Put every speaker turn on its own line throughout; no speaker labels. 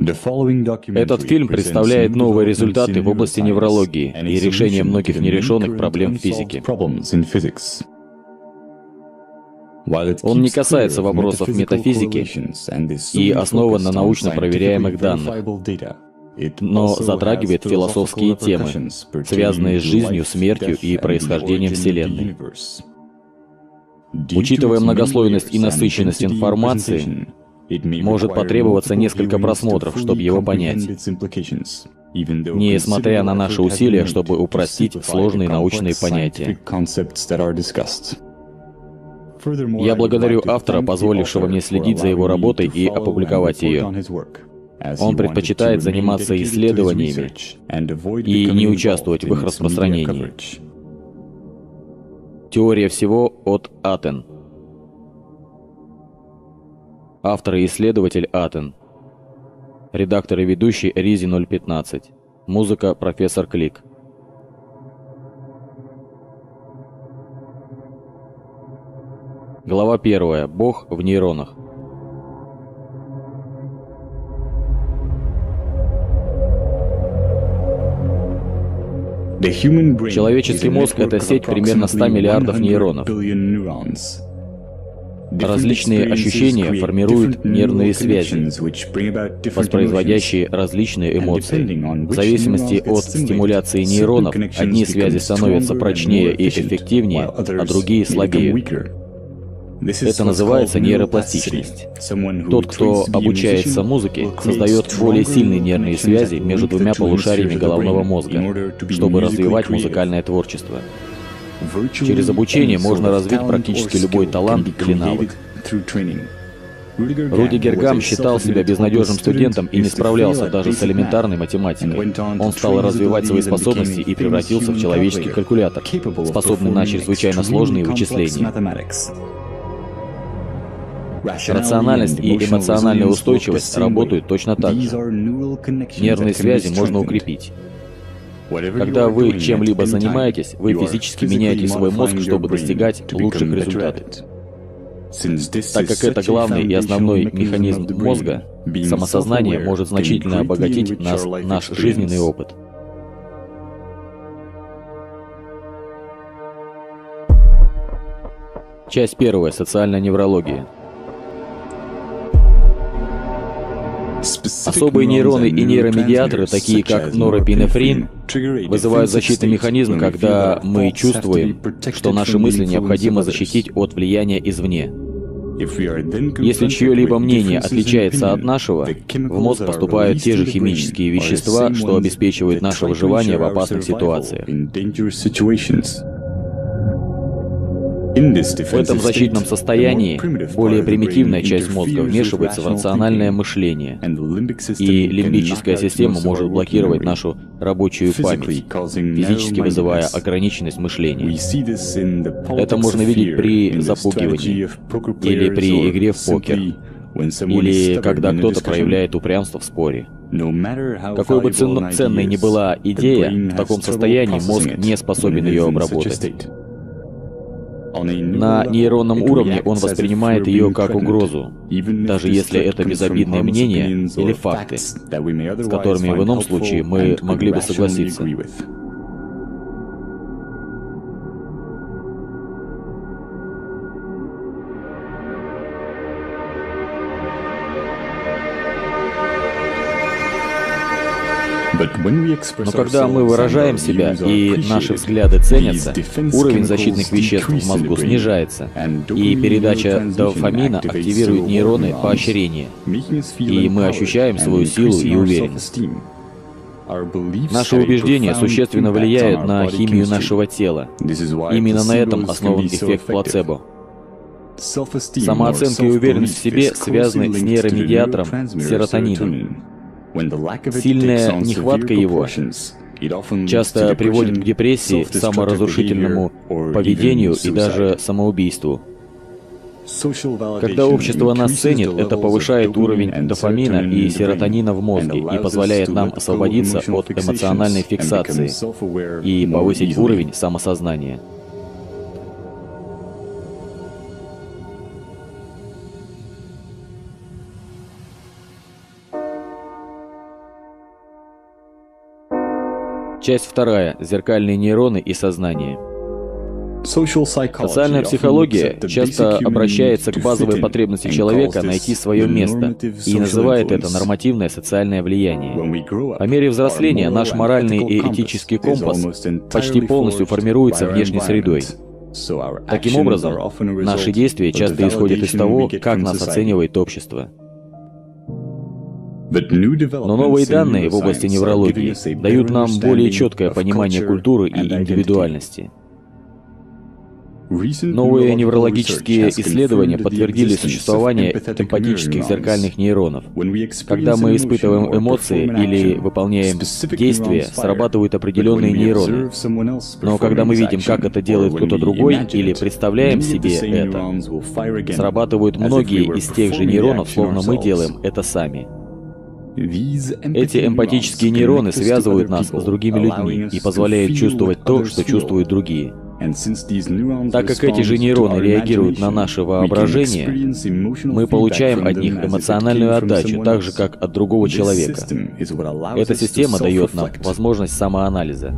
Этот фильм представляет новые результаты в области неврологии и решения многих нерешенных проблем в физике. Он не касается вопросов метафизики и основан на научно проверяемых данных, но затрагивает философские темы, связанные с жизнью, смертью и происхождением Вселенной. Учитывая многослойность и насыщенность информации, может потребоваться несколько просмотров, чтобы его понять. Несмотря на наши усилия, чтобы упростить сложные научные понятия. Я благодарю автора, позволившего мне следить за его работой и опубликовать ее. Он предпочитает заниматься исследованиями и не участвовать в их распространении. Теория всего от Атен. Автор и исследователь Атен. Редактор и ведущий Ризи 015. Музыка профессор Клик. Глава 1. Бог в нейронах. Человеческий мозг — это сеть примерно 100 миллиардов нейронов. Различные ощущения формируют нервные связи, воспроизводящие различные эмоции. В зависимости от стимуляции нейронов, одни связи становятся прочнее и эффективнее, а другие слабее. Это называется нейропластичность. Тот, кто обучается музыке, создает более сильные нервные связи между двумя полушариями головного мозга, чтобы развивать музыкальное творчество. Через обучение можно развить практически любой талант или навык. Руди Гергам считал себя безнадежным студентом и не справлялся даже с элементарной математикой. Он стал развивать свои способности и превратился в человеческий калькулятор, способный на чрезвычайно сложные вычисления. Рациональность и эмоциональная устойчивость работают точно так же. Нервные связи можно укрепить. Когда вы чем-либо занимаетесь, вы физически меняете свой мозг, чтобы достигать лучших результатов. Так как это главный и основной механизм мозга, самосознание может значительно обогатить нас, наш жизненный опыт. Часть первая. Социальная неврология. Особые нейроны и нейромедиаторы, такие как норопинефрин, вызывают защитный механизм, когда мы чувствуем, что наши мысли необходимо защитить от влияния извне. Если чье-либо мнение отличается от нашего, в мозг поступают те же химические вещества, что обеспечивают наше выживание в опасных ситуациях. В этом защитном состоянии более примитивная часть мозга вмешивается в рациональное мышление, и лимбическая система может блокировать нашу рабочую память, физически вызывая ограниченность мышления. Это можно видеть при запугивании или при игре в покер, или когда кто-то проявляет упрямство в споре. Какой бы ценной ни была идея, в таком состоянии мозг не способен ее обработать. На нейронном уровне он воспринимает ее как угрозу, даже если это безобидные мнения или факты, с которыми в ином случае мы могли бы согласиться. Но когда мы выражаем себя и наши взгляды ценятся, уровень защитных веществ в мозгу снижается, и передача дофамина активирует нейроны поощрения, и мы ощущаем свою силу и уверенность. Наши убеждения существенно влияют на химию нашего тела. Именно на этом основан эффект плацебо. Самооценка и уверенность в себе связаны с нейромедиатором серотонином. Сильная нехватка его часто приводит к депрессии, саморазрушительному поведению и даже самоубийству. Когда общество нас ценит, это повышает уровень дофамина и серотонина в мозге и позволяет нам освободиться от эмоциональной фиксации и повысить уровень самосознания. Часть вторая. Зеркальные нейроны и сознание. Социальная психология часто обращается к базовой потребности человека найти свое место и называет это нормативное социальное влияние. По мере взросления наш моральный и этический компас почти полностью формируется внешней средой. Таким образом, наши действия часто исходят из того, как нас оценивает общество. Но новые данные в области неврологии дают нам более четкое понимание культуры и индивидуальности. Новые неврологические исследования подтвердили существование эмпатических зеркальных нейронов. Когда мы испытываем эмоции или выполняем действия, срабатывают определенные нейроны. Но когда мы видим, как это делает кто-то другой, или представляем себе это, срабатывают многие из тех же нейронов, словно мы делаем это сами. Эти эмпатические нейроны связывают нас с другими людьми и позволяют чувствовать то, что чувствуют другие. Так как эти же нейроны реагируют на наше воображение, мы получаем от них эмоциональную отдачу, так же, как от другого человека. Эта система дает нам возможность самоанализа.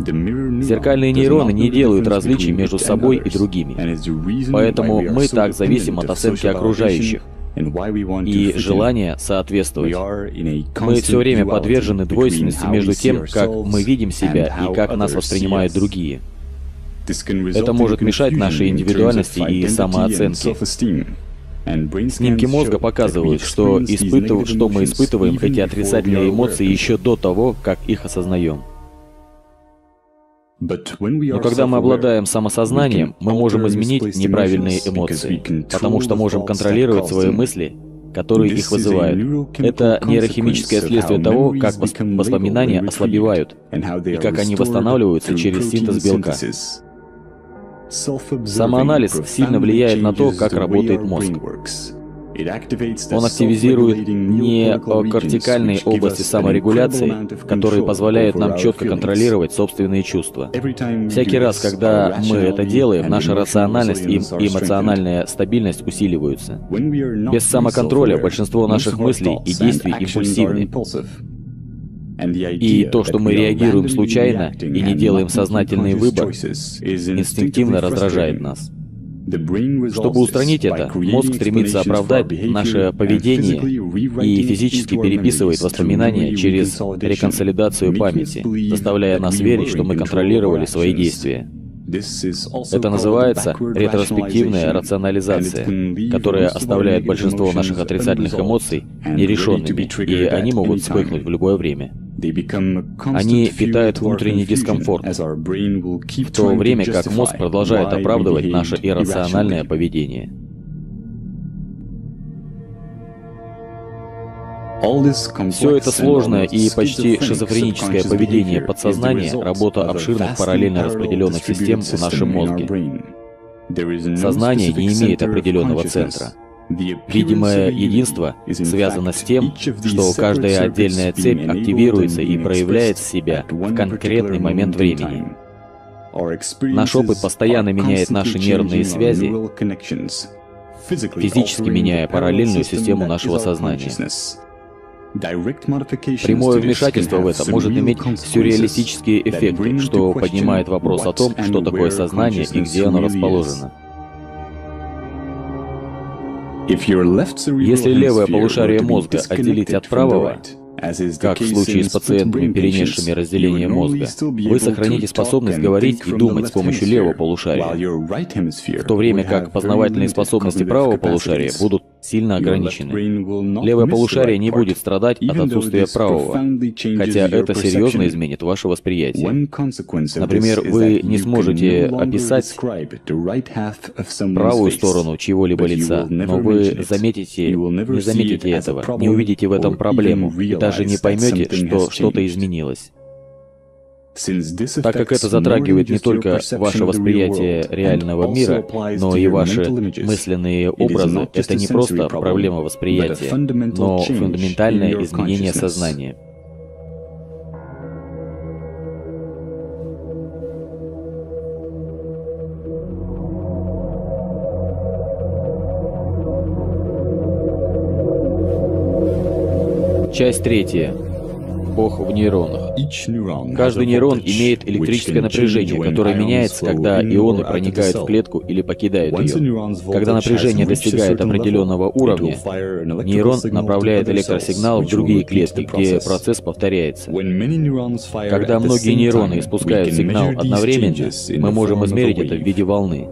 Зеркальные нейроны не делают различий между собой и другими. Поэтому мы так зависим от оценки окружающих и желание соответствовать. Мы все время подвержены двойственности между тем, как мы видим себя и как нас воспринимают другие. Это может мешать нашей индивидуальности и самооценке. Снимки мозга показывают, что, испытыв... что мы испытываем эти отрицательные эмоции еще до того, как их осознаем. Но когда мы обладаем самосознанием, мы можем изменить неправильные эмоции, потому что можем контролировать свои мысли, которые их вызывают. Это нейрохимическое следствие того, как воспоминания ослабевают и как они восстанавливаются через синтез белка. Самоанализ сильно влияет на то, как работает мозг. Он активизирует некортикальные области саморегуляции, которые позволяют нам четко контролировать собственные чувства. Всякий раз, когда мы это делаем, наша рациональность и эмоциональная стабильность усиливаются. Без самоконтроля большинство наших мыслей и действий импульсивны. И то, что мы реагируем случайно и не делаем сознательный выбор, инстинктивно раздражает нас. Чтобы устранить это, мозг стремится оправдать наше поведение и физически переписывает воспоминания через реконсолидацию памяти, заставляя нас верить, что мы контролировали свои действия. Это называется ретроспективная рационализация, которая оставляет большинство наших отрицательных эмоций нерешенными, и они могут вспыхнуть в любое время. Они питают внутренний дискомфорт, в то время как мозг продолжает оправдывать наше иррациональное поведение. Все это сложное и почти шизофреническое поведение подсознания — работа обширных параллельно распределенных систем в нашем мозге. Сознание не имеет определенного центра. Видимое единство связано с тем, что каждая отдельная цепь активируется и проявляет себя в конкретный момент времени. Наш опыт постоянно меняет наши нервные связи, физически меняя параллельную систему нашего сознания. Прямое вмешательство в это может иметь сюрреалистические эффекты, что поднимает вопрос о том, что такое сознание и где оно расположено. Если левое полушарие мозга отделить от правого, как в случае с пациентами, перенесшими разделение мозга, вы сохраните способность говорить и думать с помощью левого полушария, в то время как познавательные способности правого полушария будут сильно ограничены. Левое полушарие не будет страдать от отсутствия правого, хотя это серьезно изменит ваше восприятие. Например, вы не сможете описать правую сторону чьего-либо лица, но вы заметите, не заметите этого, не увидите в этом проблему и даже не поймете, что что-то изменилось. Так как это затрагивает не только ваше восприятие реального мира, но и ваши мысленные образы, это не просто проблема восприятия, но фундаментальное изменение сознания. Часть третья. Бог в нейронах. Каждый нейрон имеет электрическое напряжение, которое меняется, когда ионы проникают в клетку или покидают ее. Когда напряжение достигает определенного уровня, нейрон направляет электросигнал в другие клетки, где процесс повторяется. Когда многие нейроны испускают сигнал одновременно, мы можем измерить это в виде волны.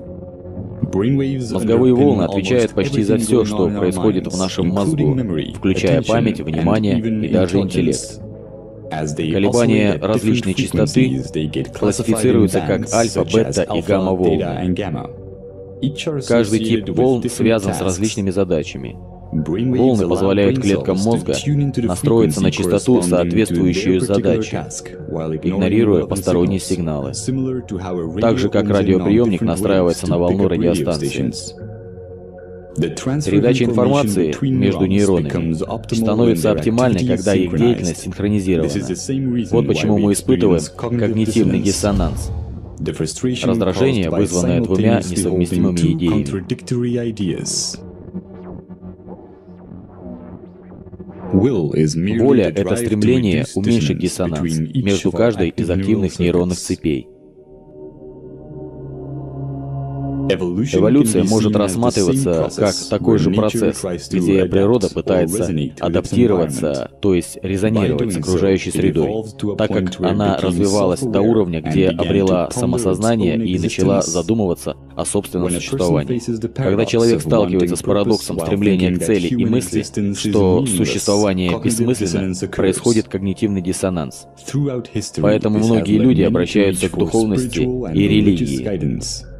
Мозговые волны отвечают почти за все, что происходит в нашем мозгу, включая память, внимание и даже интеллект. Колебания различной частоты классифицируются как альфа, бета и гамма-волны. Каждый тип волн связан с различными задачами. Волны позволяют клеткам мозга настроиться на частоту, соответствующую задаче, игнорируя посторонние сигналы. Так же, как радиоприемник настраивается на волну радиостанции. Передача информации между нейронами становится оптимальной, когда их деятельность синхронизирована. Вот почему мы испытываем когнитивный диссонанс. Раздражение, вызванное двумя несовместимыми идеями. Воля — это стремление уменьшить диссонанс между каждой из активных нейронных цепей. Эволюция может рассматриваться как такой же процесс, где природа пытается адаптироваться, то есть резонировать с окружающей средой, так как она развивалась до уровня, где обрела самосознание и начала задумываться о собственном существовании. Когда человек сталкивается с парадоксом стремления к цели и мысли, что существование бессмысленно, происходит когнитивный диссонанс. Поэтому многие люди обращаются к духовности и религии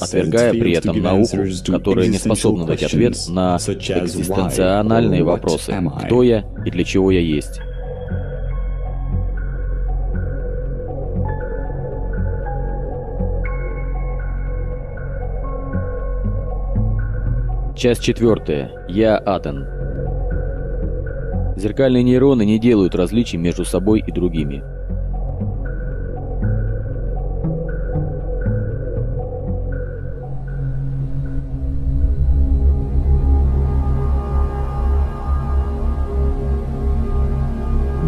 отвергая при этом науку, которая не способна дать ответ на экзистенциональные вопросы «Кто я и для чего я есть?». Часть четвертая. Я Атен. Зеркальные нейроны не делают различий между собой и другими.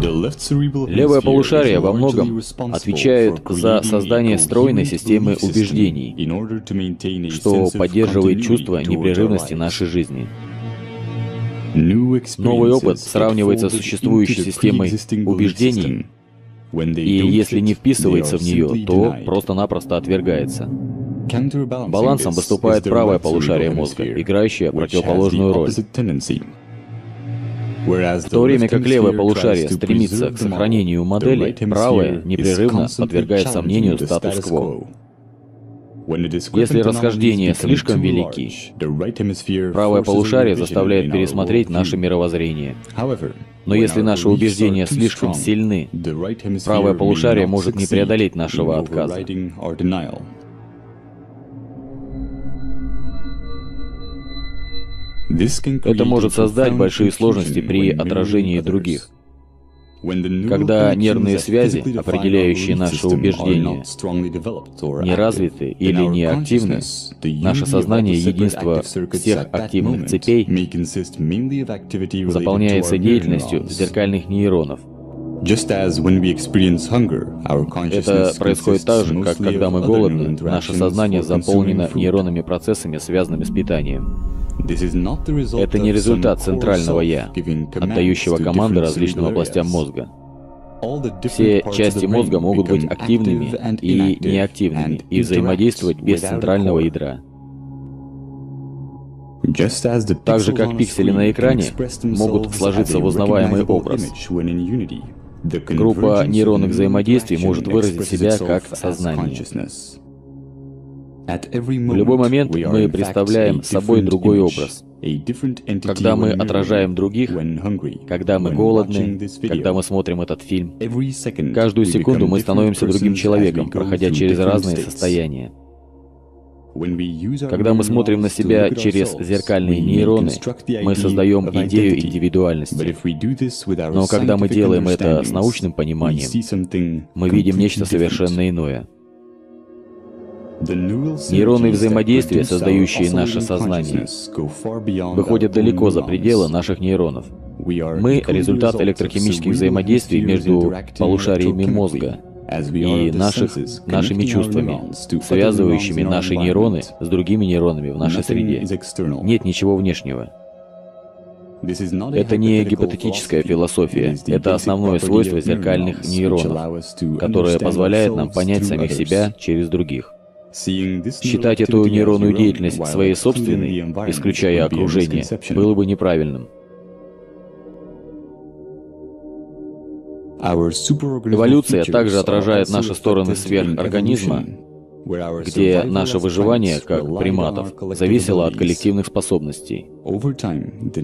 Левое полушарие во многом отвечает за создание стройной системы убеждений, что поддерживает чувство непрерывности нашей жизни. Новый опыт сравнивается с существующей системой убеждений, и если не вписывается в нее, то просто-напросто отвергается. Балансом выступает правое полушарие мозга, играющее противоположную роль. В то время как левое полушарие стремится к сохранению модели, правое непрерывно подвергает сомнению статус-кво. Если расхождения слишком велики, правое полушарие заставляет пересмотреть наше мировоззрение. Но если наши убеждения слишком сильны, правое полушарие может не преодолеть нашего отказа. Это может создать большие сложности при отражении других. Когда нервные связи, определяющие наши убеждения, не развиты или не активны, наше сознание единства всех активных цепей заполняется деятельностью зеркальных нейронов. Это происходит так же, как когда мы голодны, наше сознание заполнено нейронными процессами, связанными с питанием. Это не результат центрального «я», отдающего команды различным областям мозга. Все части мозга могут быть активными и неактивными и взаимодействовать без центрального ядра. Так же, как пиксели на экране могут сложиться в узнаваемый образ. Группа нейронных взаимодействий может выразить себя как сознание. В любой момент мы представляем собой другой образ. Когда мы отражаем других, когда мы голодны, когда мы смотрим этот фильм, каждую секунду мы становимся другим человеком, проходя через разные состояния. Когда мы смотрим на себя через зеркальные нейроны, мы создаем идею индивидуальности. Но когда мы делаем это с научным пониманием, мы видим нечто совершенно иное — Нейронные взаимодействия, создающие наше сознание, выходят далеко за пределы наших нейронов. Мы — результат электрохимических взаимодействий между полушариями мозга и наших, нашими чувствами, связывающими наши нейроны с другими нейронами в нашей среде. Нет ничего внешнего. Это не гипотетическая философия, это основное свойство зеркальных нейронов, которое позволяет нам понять самих себя через других. Считать эту нейронную деятельность своей собственной, исключая окружение, было бы неправильным. Эволюция также отражает наши стороны сверхорганизма, где наше выживание, как приматов, зависело от коллективных способностей.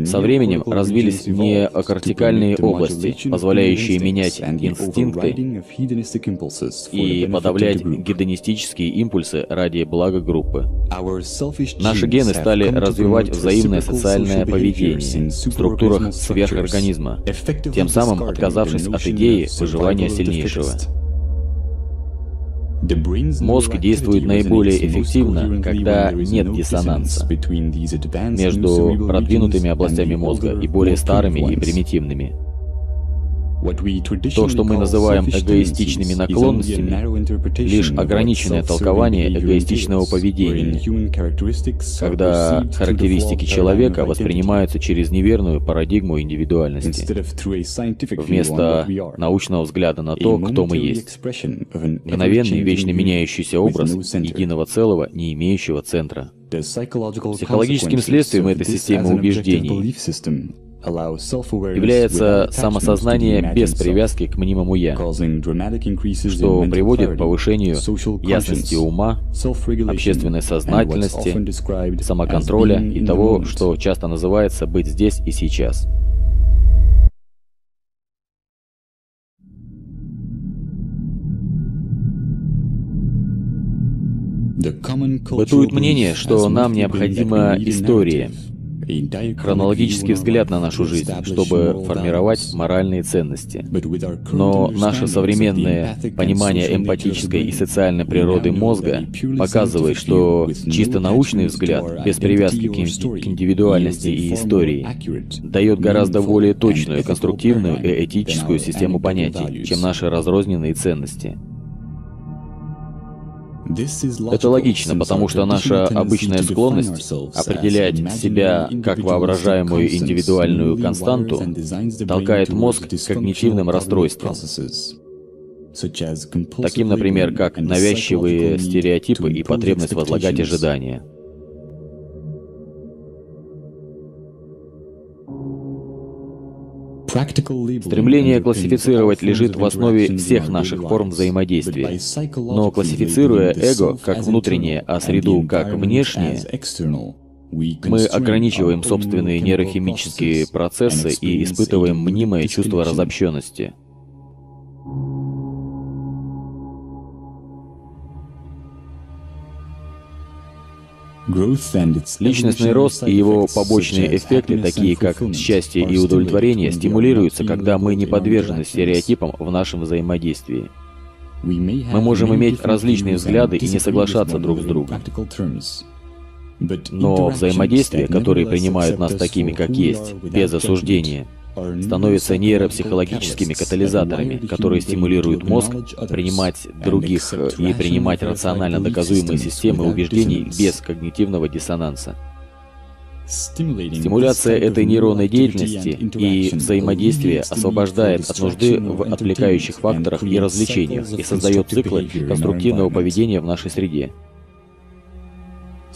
Со временем развились неокортикальные области, позволяющие менять инстинкты и подавлять гедонистические импульсы ради блага группы. Наши гены стали развивать взаимное социальное поведение в структурах сверхорганизма, тем самым отказавшись от идеи выживания сильнейшего. Мозг действует наиболее эффективно, когда нет диссонанса между продвинутыми областями мозга и более старыми и примитивными. То, что мы называем эгоистичными наклонностями, лишь ограниченное толкование эгоистичного поведения, когда характеристики человека воспринимаются через неверную парадигму индивидуальности, вместо научного взгляда на то, кто мы есть. Мгновенный, вечно меняющийся образ единого целого, не имеющего центра. Психологическим следствием этой системы убеждений является самосознание без привязки к мнимому «я», что приводит к повышению ясности ума, общественной сознательности, самоконтроля и того, что часто называется «быть здесь и сейчас». Бытует мнение, что нам необходима история — хронологический взгляд на нашу жизнь, чтобы формировать моральные ценности. Но наше современное понимание эмпатической и социальной природы мозга показывает, что чисто научный взгляд, без привязки к индивидуальности и истории, дает гораздо более точную, конструктивную и этическую систему понятий, чем наши разрозненные ценности. Это логично, потому что наша обычная склонность определять себя как воображаемую индивидуальную константу толкает мозг к когнитивным расстройствам, таким, например, как навязчивые стереотипы и потребность возлагать ожидания. Стремление классифицировать лежит в основе всех наших форм взаимодействия. Но классифицируя эго как внутреннее, а среду как внешнее, мы ограничиваем собственные нейрохимические процессы и испытываем мнимое чувство разобщенности. Личностный рост и его побочные эффекты, такие как счастье и удовлетворение, стимулируются, когда мы не подвержены стереотипам в нашем взаимодействии. Мы можем иметь различные взгляды и не соглашаться друг с другом. Но взаимодействия, которые принимают нас такими, как есть, без осуждения, становятся нейропсихологическими катализаторами, которые стимулируют мозг принимать других и принимать рационально доказуемые системы убеждений без когнитивного диссонанса. Стимуляция этой нейронной деятельности и взаимодействия освобождает от нужды в отвлекающих факторах и развлечениях и создает циклы конструктивного поведения в нашей среде.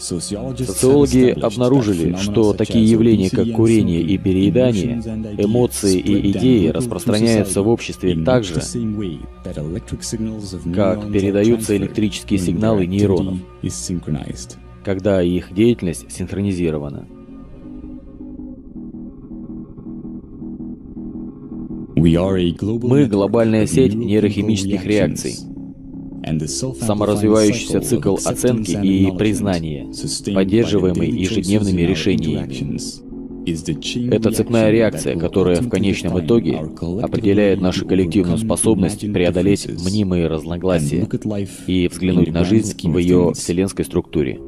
Социологи обнаружили, что такие явления, как курение и переедание, эмоции и идеи распространяются в обществе так же, как передаются электрические сигналы нейронов, когда их деятельность синхронизирована. Мы — глобальная сеть нейрохимических реакций — саморазвивающийся цикл оценки и признания, поддерживаемый ежедневными решениями. Это цепная реакция, которая в конечном итоге определяет нашу коллективную способность преодолеть мнимые разногласия и взглянуть на жизнь в ее вселенской структуре.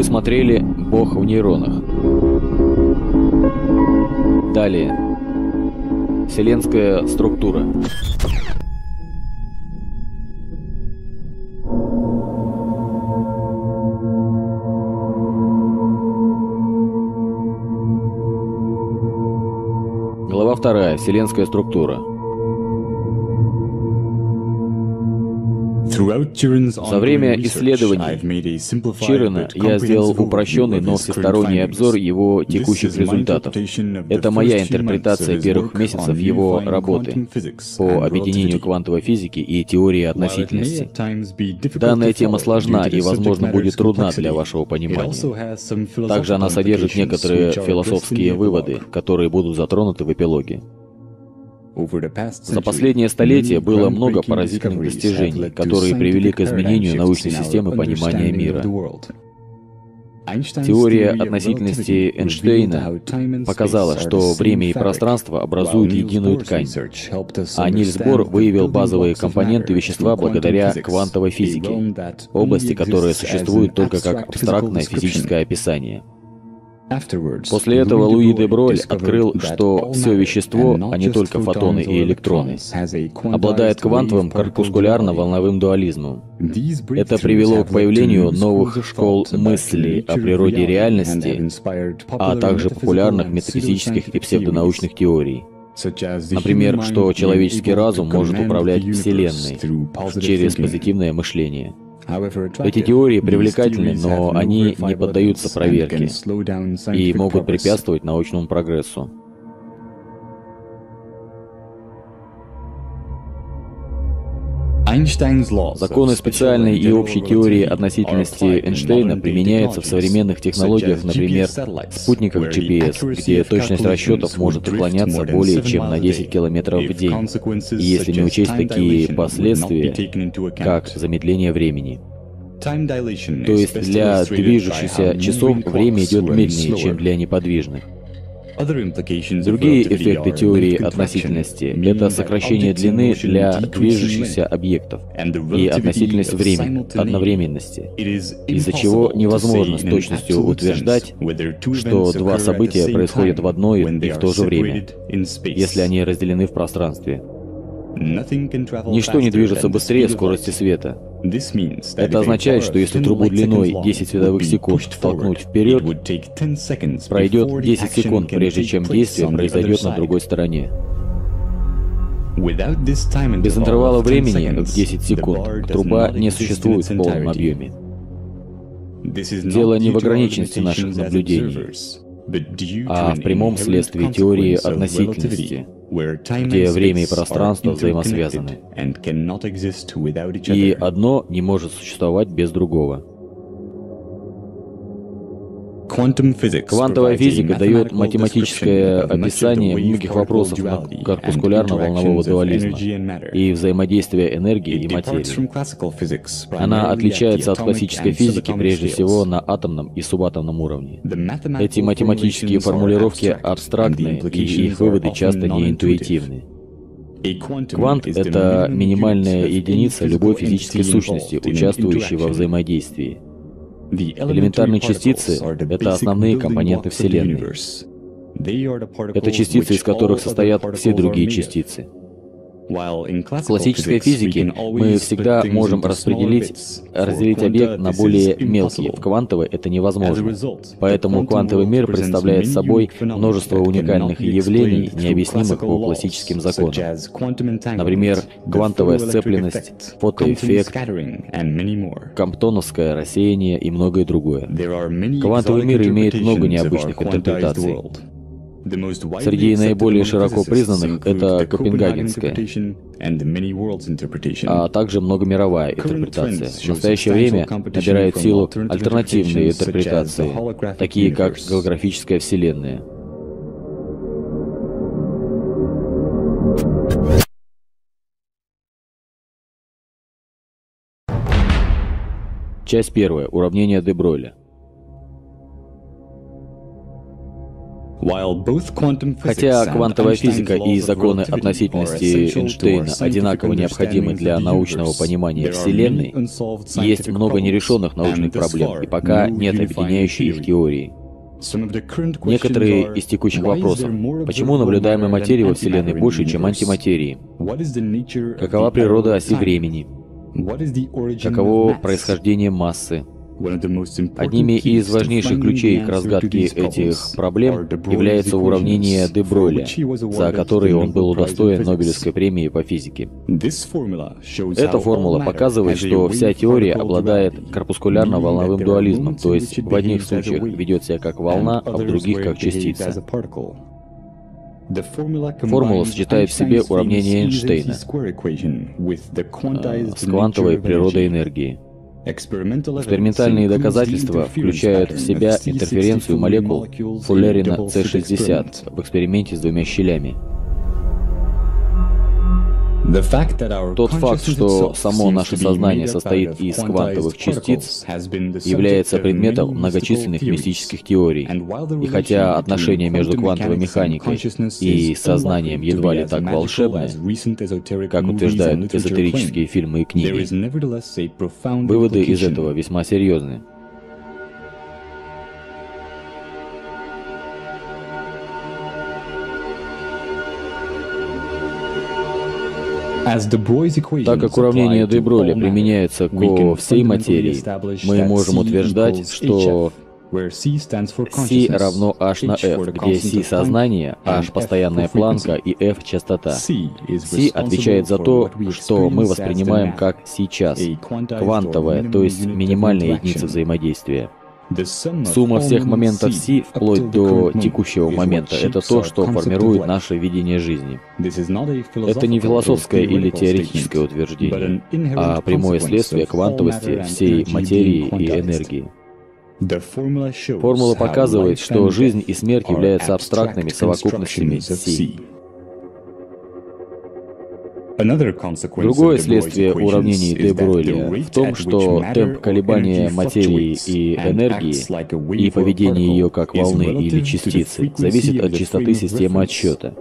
Вы смотрели «Бог в нейронах». Далее. Вселенская структура. Глава вторая. Вселенская структура. За время исследований Чирена я сделал упрощенный, но всесторонний обзор его текущих результатов. Это моя интерпретация первых месяцев его работы по объединению квантовой физики и теории относительности. Данная тема сложна и, возможно, будет трудна для вашего понимания. Также она содержит некоторые философские выводы, которые будут затронуты в эпилоге. За последнее столетие было много поразительных достижений, которые привели к изменению научной системы понимания мира. Теория относительности Эйнштейна показала, что время и пространство образуют единую ткань, а Нильс Бор выявил базовые компоненты вещества благодаря квантовой физике, области, которая существует только как абстрактное физическое описание. После этого Луи де Броль открыл, что все вещество, а не только фотоны и электроны, обладает квантовым корпускулярно-волновым дуализмом. Это привело к появлению новых школ мысли о природе реальности, а также популярных метафизических и псевдонаучных теорий. Например, что человеческий разум может управлять Вселенной через позитивное мышление. Эти теории привлекательны, но они не поддаются проверке и могут препятствовать научному прогрессу. Законы специальной и общей теории относительности Эйнштейна применяются в современных технологиях, например, спутниках GPS, где точность расчетов может уклоняться более чем на 10 километров в день, и если не учесть такие последствия, как замедление времени. То есть для движущихся часов время идет медленнее, чем для неподвижных. Другие эффекты теории относительности — это сокращение длины для движущихся объектов и относительность времени, одновременности, из-за чего невозможно с точностью утверждать, что два события происходят в одно и в то же время, если они разделены в пространстве. Ничто не движется быстрее скорости света. Это означает, что если трубу длиной 10 световых секунд толкнуть вперед, пройдет 10 секунд, прежде чем действие произойдет на другой стороне. Без интервала времени в 10 секунд труба не существует в полном объеме. Дело не в ограниченности наших наблюдений, а в прямом следствии теории относительности — где время и пространство взаимосвязаны. И одно не может существовать без другого. Квантовая физика дает математическое описание многих вопросов корпускулярно-волнового дуализма и взаимодействия энергии и материи. Она отличается от классической физики прежде всего на атомном и субатомном уровне. Эти математические формулировки абстрактны, и их выводы часто неинтуитивны. Квант — это минимальная единица любой физической сущности, участвующей во взаимодействии. Элементарные частицы — это основные компоненты Вселенной. Это частицы, из которых состоят все другие частицы. В классической физике мы всегда можем распределить, разделить объект на более мелкие. В квантовой это невозможно. Поэтому квантовый мир представляет собой множество уникальных явлений, необъяснимых по классическим законам. Например, квантовая сцепленность, фотоэффект, комптоновское рассеяние и многое другое. Квантовый мир имеет много необычных интерпретаций. Среди наиболее широко признанных это Копенгагенская, а также многомировая интерпретация. В настоящее время набирает силу альтернативные интерпретации, такие как голографическая вселенная. Часть первая. Уравнение Дебройля. Хотя квантовая физика и законы относительности Эйнштейна одинаково необходимы для научного понимания Вселенной, есть много нерешенных научных проблем, и пока нет объединяющей их теории. Некоторые из текущих вопросов. Почему наблюдаемой материи во Вселенной больше, чем антиматерии? Какова природа оси времени? Каково происхождение массы? Одними из важнейших ключей к разгадке этих проблем является уравнение де Бройля, за которое он был удостоен Нобелевской премии по физике. Эта формула показывает, что вся теория обладает корпускулярно-волновым дуализмом, то есть в одних случаях ведет себя как волна, а в других как частица. Формула сочетает в себе уравнение Эйнштейна э, с квантовой природой энергии. Экспериментальные доказательства включают в себя интерференцию молекул фуллерина C60 в эксперименте с двумя щелями. Тот факт, что само наше сознание состоит из квантовых частиц, является предметом многочисленных мистических теорий. И хотя отношения между квантовой механикой и сознанием едва ли так волшебны, как утверждают эзотерические фильмы и книги, выводы из этого весьма серьезны. Так как уравнение де Броля применяется ко всей материи, мы можем утверждать, что C равно H на F, где C — сознание, H — постоянная планка и F — частота. C отвечает за то, что мы воспринимаем как сейчас, квантовая, то есть минимальная единица взаимодействия. Сумма всех моментов Си, вплоть до текущего момента, это то, что формирует наше видение жизни. Это не философское или теоретическое утверждение, а прямое следствие квантовости всей материи и энергии. Формула показывает, что жизнь и смерть являются абстрактными совокупностями Си. Другое следствие уравнений де Бройля в том, что темп колебания материи и энергии и поведение ее как волны или частицы. зависит от частоты системы отсчета.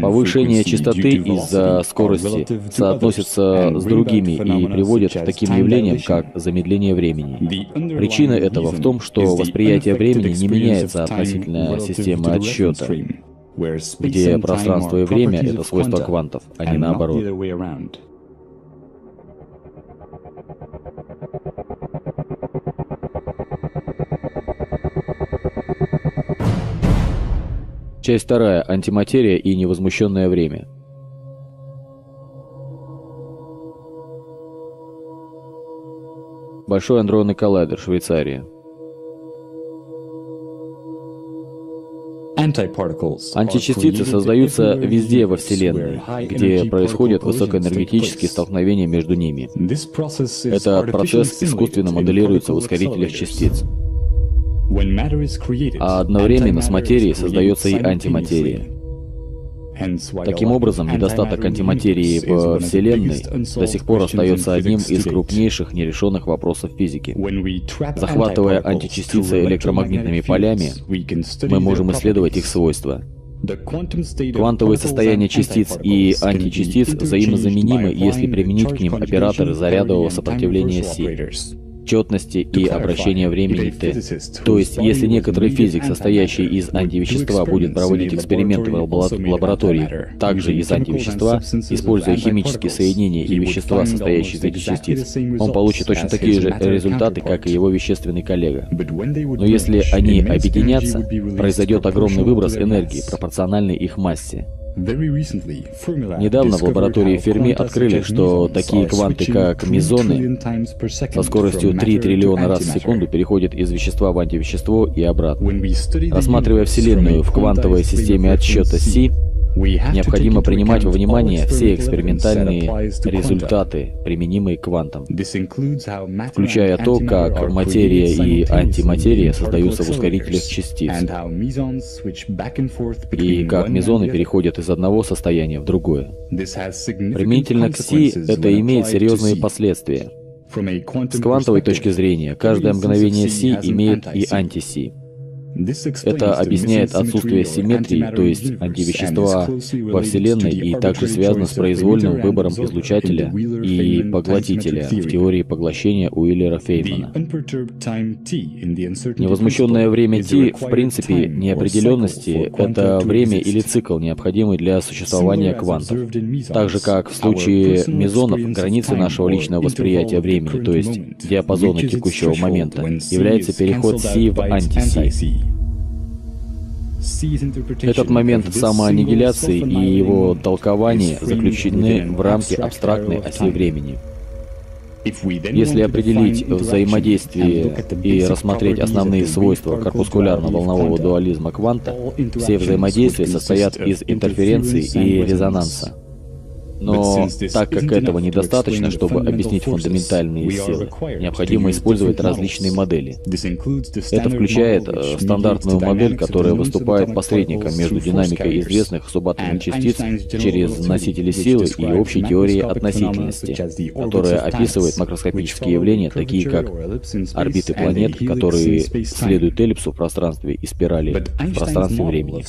Повышение частоты из-за скорости соотносится с другими и приводит к таким явлениям, как замедление времени. Причина этого в том, что восприятие времени не меняется относительно системы отсчета где пространство и время — это свойство квантов, а не наоборот. Часть вторая. Антиматерия и невозмущенное время. Большой андронный коллайдер, Швейцария. Античастицы создаются везде во Вселенной, где происходят высокоэнергетические столкновения между ними. Этот процесс искусственно моделируется в ускорителях частиц. А одновременно с материей создается и антиматерия. Таким образом, недостаток антиматерии в Вселенной до сих пор остается одним из крупнейших нерешенных вопросов физики. Захватывая античастицы электромагнитными полями, мы можем исследовать их свойства. Квантовые состояния частиц и античастиц взаимозаменимы, если применить к ним операторы зарядового сопротивления Си четности и обращения времени Т. То есть, если некоторый физик, состоящий из антивещества, будет проводить эксперименты в лаборатории также из антивещества, используя химические соединения и вещества, состоящие из этих частиц, он получит точно такие же результаты, как и его вещественный коллега. Но если они объединятся, произойдет огромный выброс энергии, пропорциональный их массе. Недавно в лаборатории Ферми открыли, что такие кванты, как мезоны, со скоростью 3 триллиона раз в секунду переходят из вещества в антивещество и обратно. Рассматривая Вселенную в квантовой системе отсчета Си, Необходимо принимать во внимание все экспериментальные результаты, применимые к квантам, включая то, как материя и антиматерия создаются в ускорителях частиц, и как мезоны переходят из одного состояния в другое. Применительно к Си это имеет серьезные последствия. С квантовой точки зрения, каждое мгновение Си имеет и анти-Си. Это объясняет отсутствие симметрии, то есть антивещества во Вселенной, и также связано с произвольным выбором излучателя и поглотителя в теории поглощения Уиллера Феймана. Невозмущенное время T, в принципе, неопределенности — это время или цикл, необходимый для существования квантов. Так же, как в случае мезонов, границы нашего личного восприятия времени, то есть диапазона текущего момента, является переход Си в анти-Си. Этот момент самоаннигиляции и его толкование заключены в рамки абстрактной оси времени. Если определить взаимодействие и рассмотреть основные свойства корпускулярно-волнового дуализма кванта, все взаимодействия состоят из интерференции и резонанса. Но так как этого недостаточно, чтобы объяснить фундаментальные силы, необходимо использовать различные модели. Это включает э, стандартную модель, которая выступает посредником между динамикой известных субатомных частиц через носители силы и общей теорией относительности, которая описывает макроскопические явления, такие как орбиты планет, которые следуют эллипсу в пространстве и спирали в пространстве времени.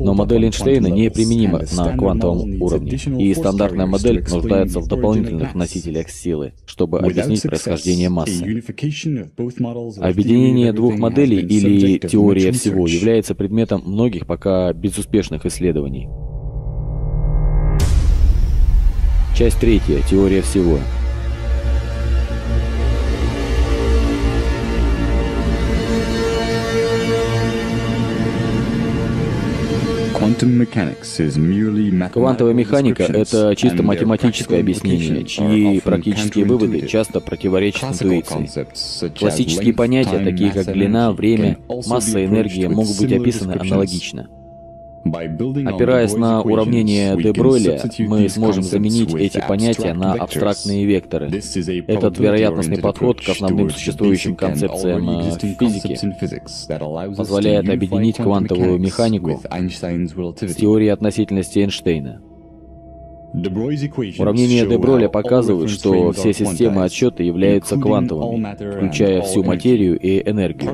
Но модель Эйнштейна не применима на квантовом уровне и стандартная модель нуждается в дополнительных носителях силы, чтобы объяснить происхождение массы. Объединение двух моделей или теория всего является предметом многих пока безуспешных исследований. Часть третья. Теория всего. Квантовая механика — это чисто математическое объяснение, чьи практические выводы часто противоречат интуиции. Классические понятия, такие как длина, время, масса, энергия, могут быть описаны аналогично. Опираясь на уравнение де Бройля, мы сможем заменить эти понятия на абстрактные векторы. Этот вероятностный подход к основным существующим концепциям э, физики позволяет объединить квантовую механику с теорией относительности Эйнштейна. Уравнения де Броля показывают, что все системы отсчета являются квантовыми, включая всю материю и энергию.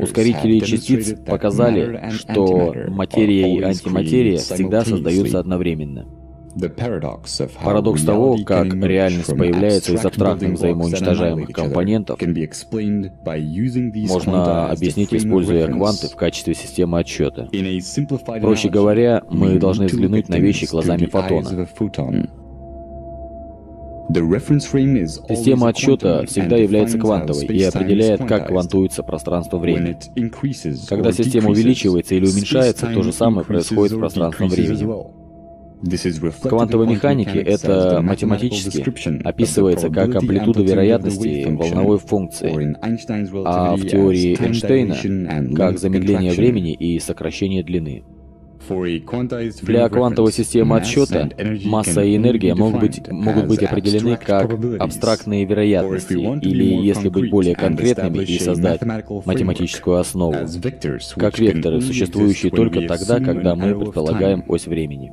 Ускорители частиц показали, что материя и антиматерия всегда создаются одновременно. Парадокс того, как реальность появляется из абстрактных взаимоуничтожаемых компонентов, можно объяснить, используя кванты в качестве системы отсчета. Проще говоря, мы должны взглянуть на вещи глазами фотона. Система отсчета всегда является квантовой и определяет, как квантуется пространство-время. Когда система увеличивается или уменьшается, то же самое происходит в пространстве-времени. В квантовой механике это математически описывается как амплитуда вероятности волновой функции, а в теории Эйнштейна как замедление времени и сокращение длины. Для квантовой системы отсчета масса и энергия могут быть, могут быть определены как абстрактные вероятности, или, если быть более конкретными и создать математическую основу, как векторы, существующие только тогда, когда мы предполагаем ось времени.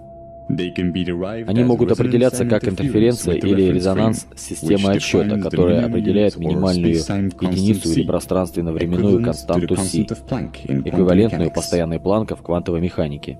Они могут определяться как интерференция или резонанс системы отсчета, которая определяет минимальную единицу или пространственно-временную константу Си, эквивалентную постоянной Планка в квантовой механике.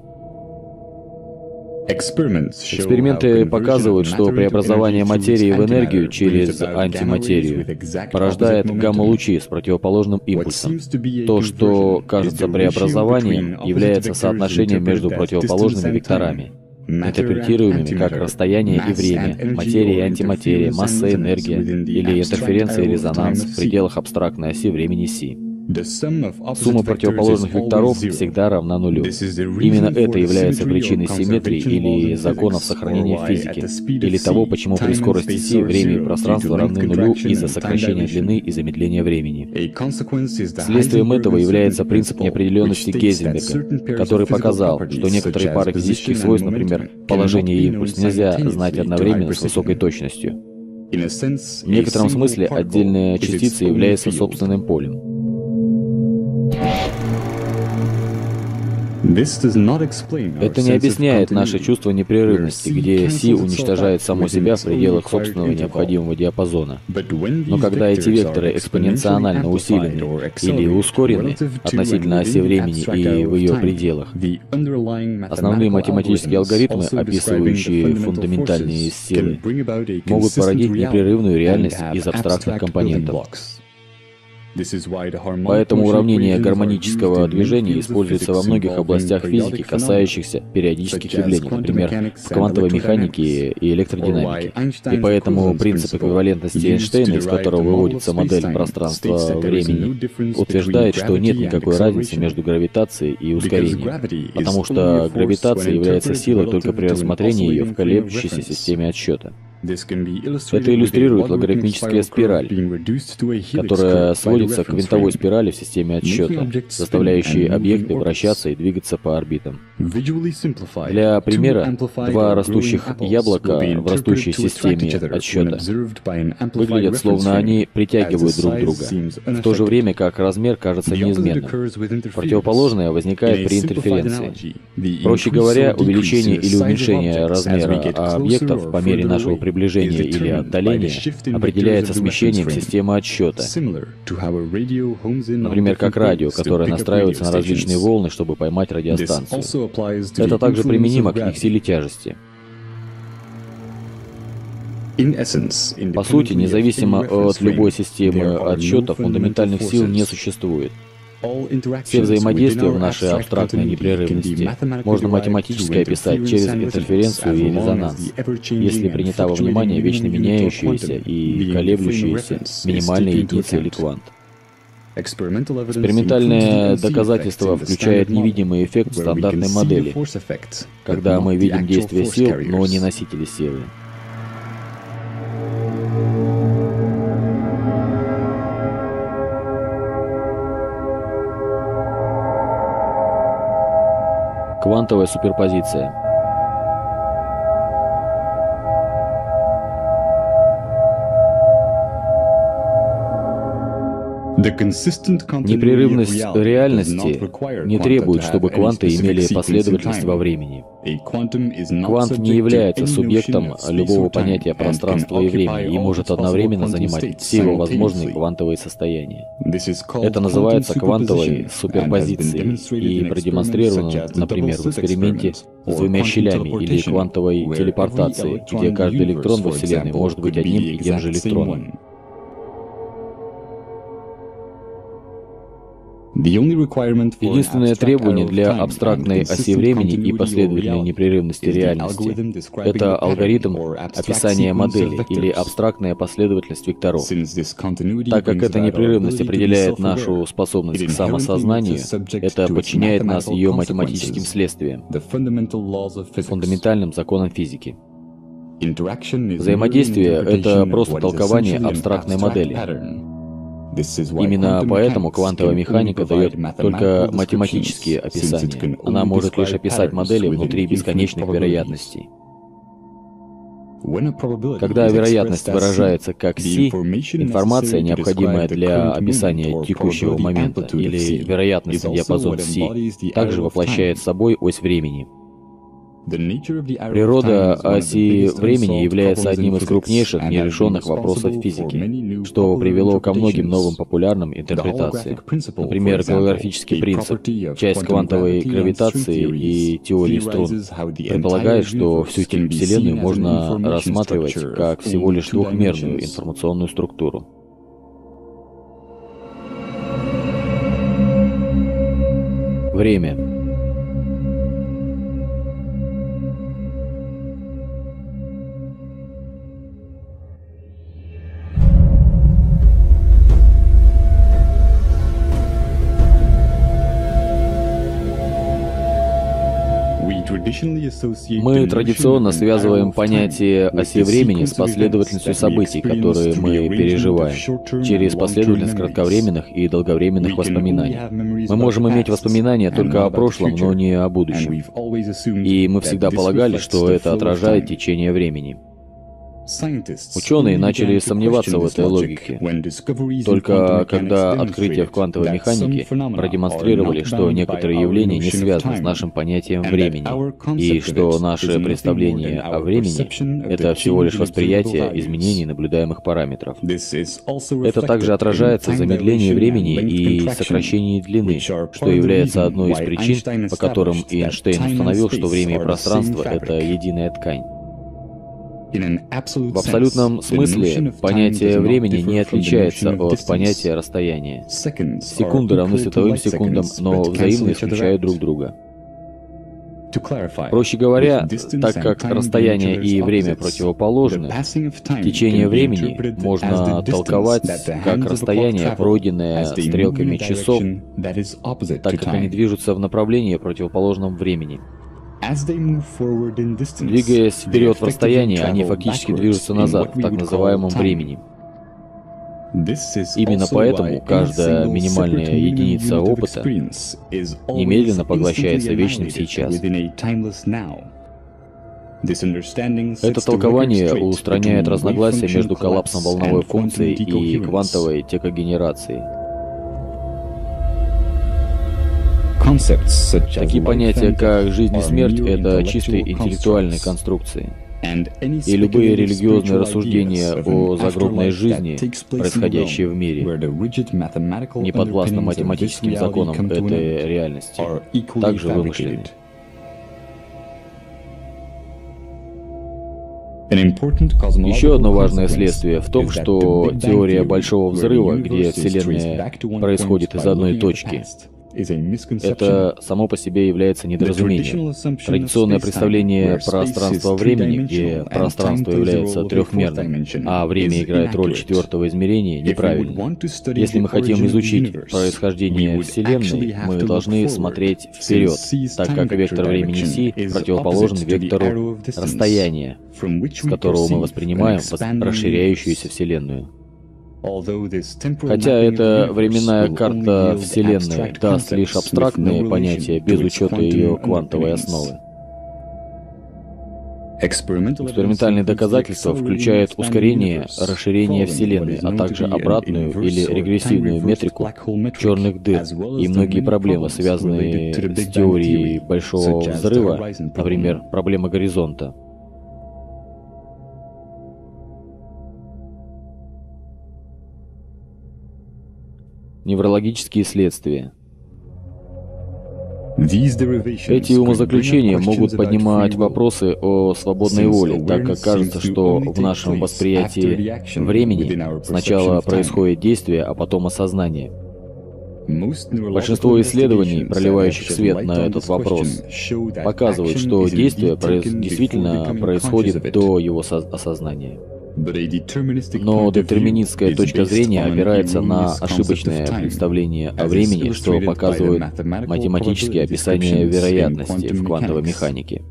Эксперименты показывают, что преобразование материи в энергию через антиматерию порождает гамма-лучи с противоположным импульсом. То, что кажется преобразованием, является соотношением между противоположными векторами интерпретируемыми как расстояние и время, материя и антиматерия, масса и энергия, или интерференция и резонанс в пределах абстрактной оси времени Си. Сумма противоположных векторов всегда равна нулю. Именно это является причиной симметрии или законов сохранения физики, или того, почему при скорости c время и пространство равны нулю из-за сокращения длины и замедления времени. Следствием этого является принцип неопределенности Гейзенберга, который показал, что некоторые пары физических свойств, например, положение и импульс, нельзя знать одновременно с высокой точностью. В некотором смысле отдельная частица является собственным полем. Это не объясняет наше чувство непрерывности, где Си уничтожает само себя в пределах собственного необходимого диапазона. Но когда эти векторы экспоненционально усилены или ускорены относительно оси времени и в ее пределах, основные математические алгоритмы, описывающие фундаментальные силы, могут породить непрерывную реальность из абстрактных компонентов. Поэтому уравнение гармонического движения используется во многих областях физики, касающихся периодических явлений, например, в квантовой механике и электродинамике. И поэтому принцип эквивалентности Эйнштейна, из которого выводится модель пространства-времени, утверждает, что нет никакой разницы между гравитацией и ускорением, потому что гравитация является силой только при рассмотрении ее в колеблющейся системе отсчета. Это иллюстрирует логарифмическая спираль, которая сводится к винтовой спирали в системе отсчета, заставляющей объекты вращаться и двигаться по орбитам. Для примера, два растущих яблока в растущей системе отсчета выглядят словно они притягивают друг друга, в то же время как размер кажется неизменным. Противоположное возникает при интерференции. Проще говоря, увеличение или уменьшение размера объектов по мере нашего приближения приближения или отдаления определяется смещением системы отсчета. Например, как радио, которое настраивается на различные волны, чтобы поймать радиостанцию. Это также применимо к их силе тяжести. По сути, независимо от любой системы отсчета, фундаментальных сил не существует. Все взаимодействия в нашей абстрактной непрерывности можно математически описать через интерференцию и резонанс, если принята во внимание вечно меняющиеся и колеблющиеся минимальные единицы или квант. Экспериментальное доказательство включает невидимый эффект стандартной модели, когда мы видим действие сил, но не носители силы. Квантовая суперпозиция. Непрерывность реальности не требует, чтобы кванты имели последовательность во времени. Квант не является субъектом любого понятия пространства и времени и может одновременно занимать все его возможные квантовые состояния. Это называется квантовой суперпозицией и продемонстрировано, например, в эксперименте с двумя щелями или квантовой телепортацией, где каждый электрон во Вселенной может быть одним и тем же электроном. Единственное требование для абстрактной оси времени и последовательной непрерывности реальности — это алгоритм описания модели или абстрактная последовательность векторов. Так как эта непрерывность определяет нашу способность к самосознанию, это подчиняет нас ее математическим следствиям, фундаментальным законам физики. Взаимодействие — это просто толкование абстрактной модели. Именно поэтому квантовая механика дает только математические описания. Она может лишь описать модели внутри бесконечных вероятностей. Когда вероятность выражается как C, информация, необходимая для описания текущего момента, или вероятностный диапазон C, также воплощает собой ось времени. Природа оси времени является одним из крупнейших нерешенных вопросов физики, что привело ко многим новым популярным интерпретациям. Например, голографический принцип, часть квантовой гравитации и теории струн, предполагает, что всю Вселенную можно рассматривать как всего лишь двухмерную информационную структуру. Время. Мы традиционно связываем понятие оси времени с последовательностью событий, которые мы переживаем, через последовательность кратковременных и долговременных воспоминаний. Мы можем иметь воспоминания только о прошлом, но не о будущем. И мы всегда полагали, что это отражает течение времени. Ученые начали сомневаться в этой логике. Только когда открытия в квантовой механике продемонстрировали, что некоторые явления не связаны с нашим понятием времени, и что наше представление о времени — это всего лишь восприятие изменений наблюдаемых параметров. Это также отражается в замедлении времени и сокращении длины, что является одной из причин, по которым Эйнштейн установил, что время и пространство — это единая ткань. В абсолютном смысле понятие времени не отличается от понятия расстояния. Секунды равны световым секундам, но взаимно исключают друг друга. Проще говоря, так как расстояние и время противоположны, течение времени можно толковать как расстояние, пройденное стрелками часов, так как они движутся в направлении противоположном времени. Двигаясь вперед в расстоянии, они фактически движутся назад в так называемом времени. Именно поэтому каждая минимальная единица опыта немедленно поглощается вечным сейчас. Это толкование устраняет разногласия между коллапсом волновой функции и квантовой текогенерацией. Такие понятия, как жизнь и смерть, это чистые интеллектуальные конструкции. И любые религиозные рассуждения о загробной жизни, происходящие в мире, не подвластны математическим законам этой реальности, также вымышлены. Еще одно важное следствие в том, что теория Большого Взрыва, где Вселенная происходит из одной точки, это само по себе является недоразумением. Традиционное представление пространства-времени, где пространство является трехмерным, а время играет роль четвертого измерения, неправильно. Если мы хотим изучить происхождение Вселенной, мы должны смотреть вперед, так как вектор времени c противоположен вектору расстояния, с которого мы воспринимаем расширяющуюся Вселенную. Хотя эта временная карта Вселенной даст лишь абстрактные понятия без учета ее квантовой основы. Экспериментальные доказательства включают ускорение, расширение Вселенной, а также обратную или регрессивную метрику черных дыр и многие проблемы, связанные с теорией Большого Взрыва, например, проблема горизонта. Неврологические следствия. Эти умозаключения могут поднимать вопросы о свободной воле, так как кажется, что в нашем восприятии времени сначала происходит действие, а потом осознание. Большинство исследований, проливающих свет на этот вопрос, показывают, что действие действительно происходит до его осознания. Но детерминистская точка зрения опирается на ошибочное представление о времени, что показывают математические описания вероятности в квантовой механике.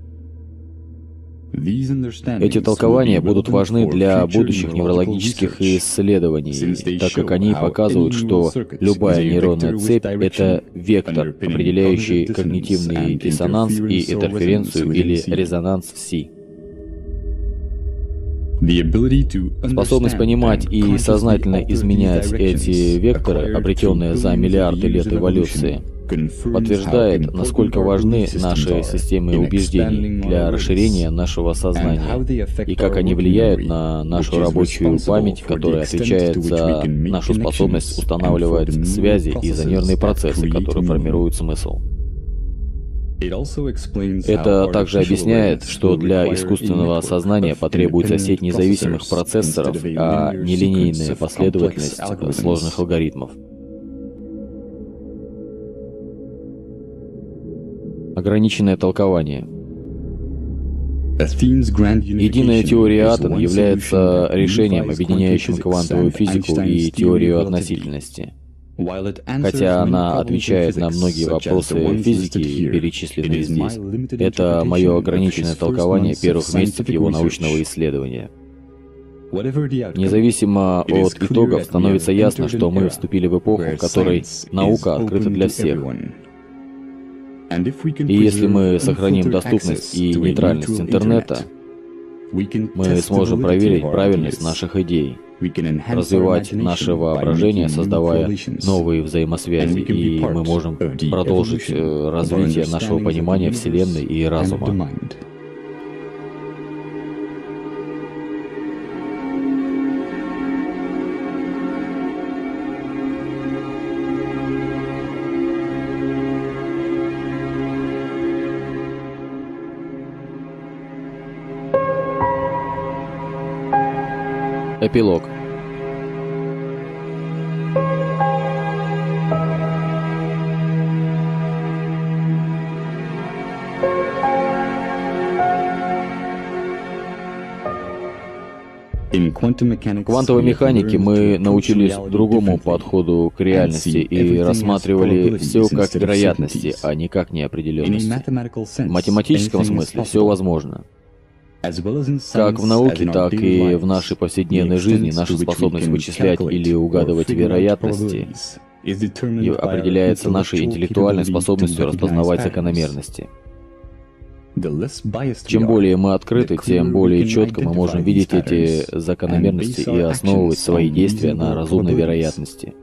Эти толкования будут важны для будущих неврологических исследований, так как они показывают, что любая нейронная цепь — это вектор, определяющий когнитивный диссонанс и интерференцию или резонанс в Си. Способность понимать и сознательно изменять эти векторы, обретенные за миллиарды лет эволюции, подтверждает, насколько важны наши системы убеждений для расширения нашего сознания и как они влияют на нашу рабочую память, которая отвечает за нашу способность устанавливать связи и за нервные процессы, которые формируют смысл. Это также объясняет, что для искусственного сознания потребуется сеть независимых процессоров, а не линейная последовательность сложных алгоритмов. Ограниченное толкование. Единая теория атома является решением, объединяющим квантовую физику и теорию относительности. Хотя она отвечает на многие вопросы физики, перечисленные здесь, это мое ограниченное толкование первых месяцев его научного исследования. Независимо от итогов, становится ясно, что мы вступили в эпоху, в которой наука открыта для всех. И если мы сохраним доступность и нейтральность интернета, Мы сможем проверить правильность наших идей, развивать наше воображение, создавая новые взаимосвязи, и мы можем продолжить э, развитие нашего понимания Вселенной и разума. Эпилог. Квантовой механике мы научились другому подходу к реальности и рассматривали все как вероятности, а не как неопределенности. В математическом смысле все возможно. Как в науке, так и в нашей повседневной жизни наша способность вычислять или угадывать вероятности определяется нашей интеллектуальной способностью распознавать закономерности. Чем более мы открыты, тем более четко мы можем видеть эти закономерности и основывать свои действия на разумной вероятности.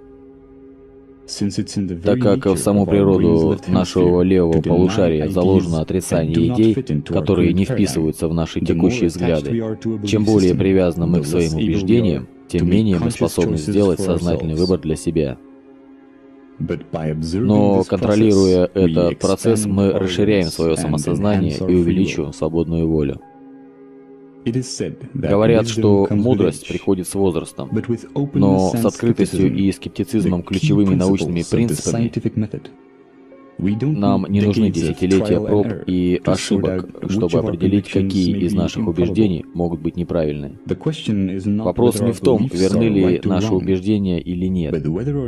Так как в саму природу нашего левого полушария заложено отрицание идей, которые не вписываются в наши текущие взгляды, чем более привязаны мы к своим убеждениям, тем менее мы способны сделать сознательный выбор для себя. Но контролируя этот процесс, мы расширяем свое самосознание и увеличиваем свободную волю. Говорят, что мудрость приходит с возрастом, но с открытостью и скептицизмом ключевыми научными принципами. нам не нужны десятилетия проб и ошибок, чтобы определить, какие из наших убеждений могут быть неправильны. Вопрос не в том, верны ли наши убеждения или нет,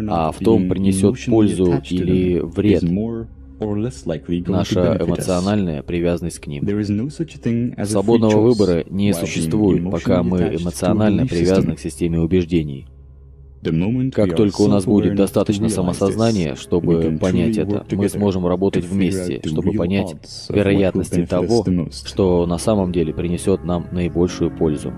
а в том, принесет пользу или вред наша эмоциональная привязанность к ним. Свободного выбора не существует, пока мы эмоционально привязаны к системе убеждений. Как только у нас будет достаточно самосознания, чтобы понять это, мы сможем работать вместе, чтобы понять вероятности того, что на самом деле принесет нам наибольшую пользу.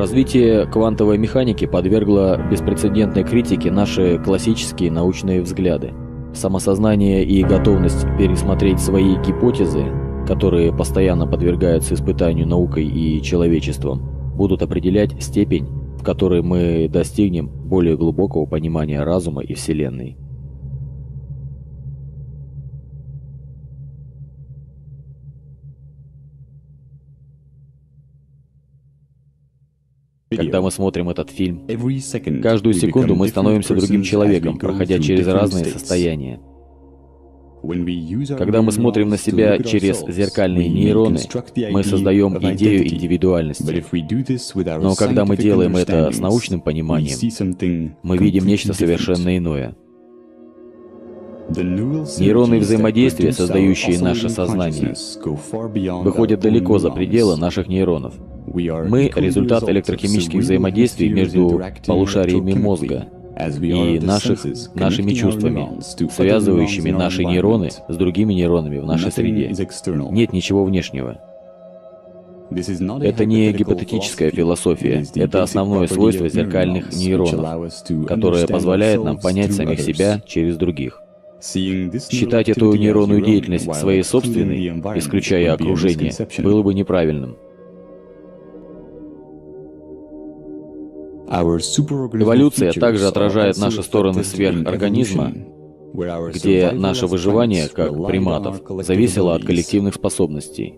Развитие квантовой механики подвергло беспрецедентной критике наши классические научные взгляды. Самосознание и готовность пересмотреть свои гипотезы, которые постоянно подвергаются испытанию наукой и человечеством, будут определять степень, в которой мы достигнем более глубокого понимания разума и Вселенной. Когда мы смотрим этот фильм, каждую секунду мы становимся другим человеком, проходя через разные состояния. Когда мы смотрим на себя через зеркальные нейроны, мы создаем идею индивидуальности. Но когда мы делаем это с научным пониманием, мы видим нечто совершенно иное. Нейронные взаимодействия, создающие наше сознание, выходят далеко за пределы наших нейронов. Мы — результат электрохимических взаимодействий между полушариями мозга и наших, нашими чувствами, связывающими наши нейроны с другими нейронами в нашей среде. Нет ничего внешнего. Это не гипотетическая философия, это основное свойство зеркальных нейронов, которое позволяет нам понять самих себя через других. Считать эту нейронную деятельность своей собственной, исключая окружение, было бы неправильным. Эволюция также отражает наши стороны сверхорганизма, где наше выживание, как приматов, зависело от коллективных способностей.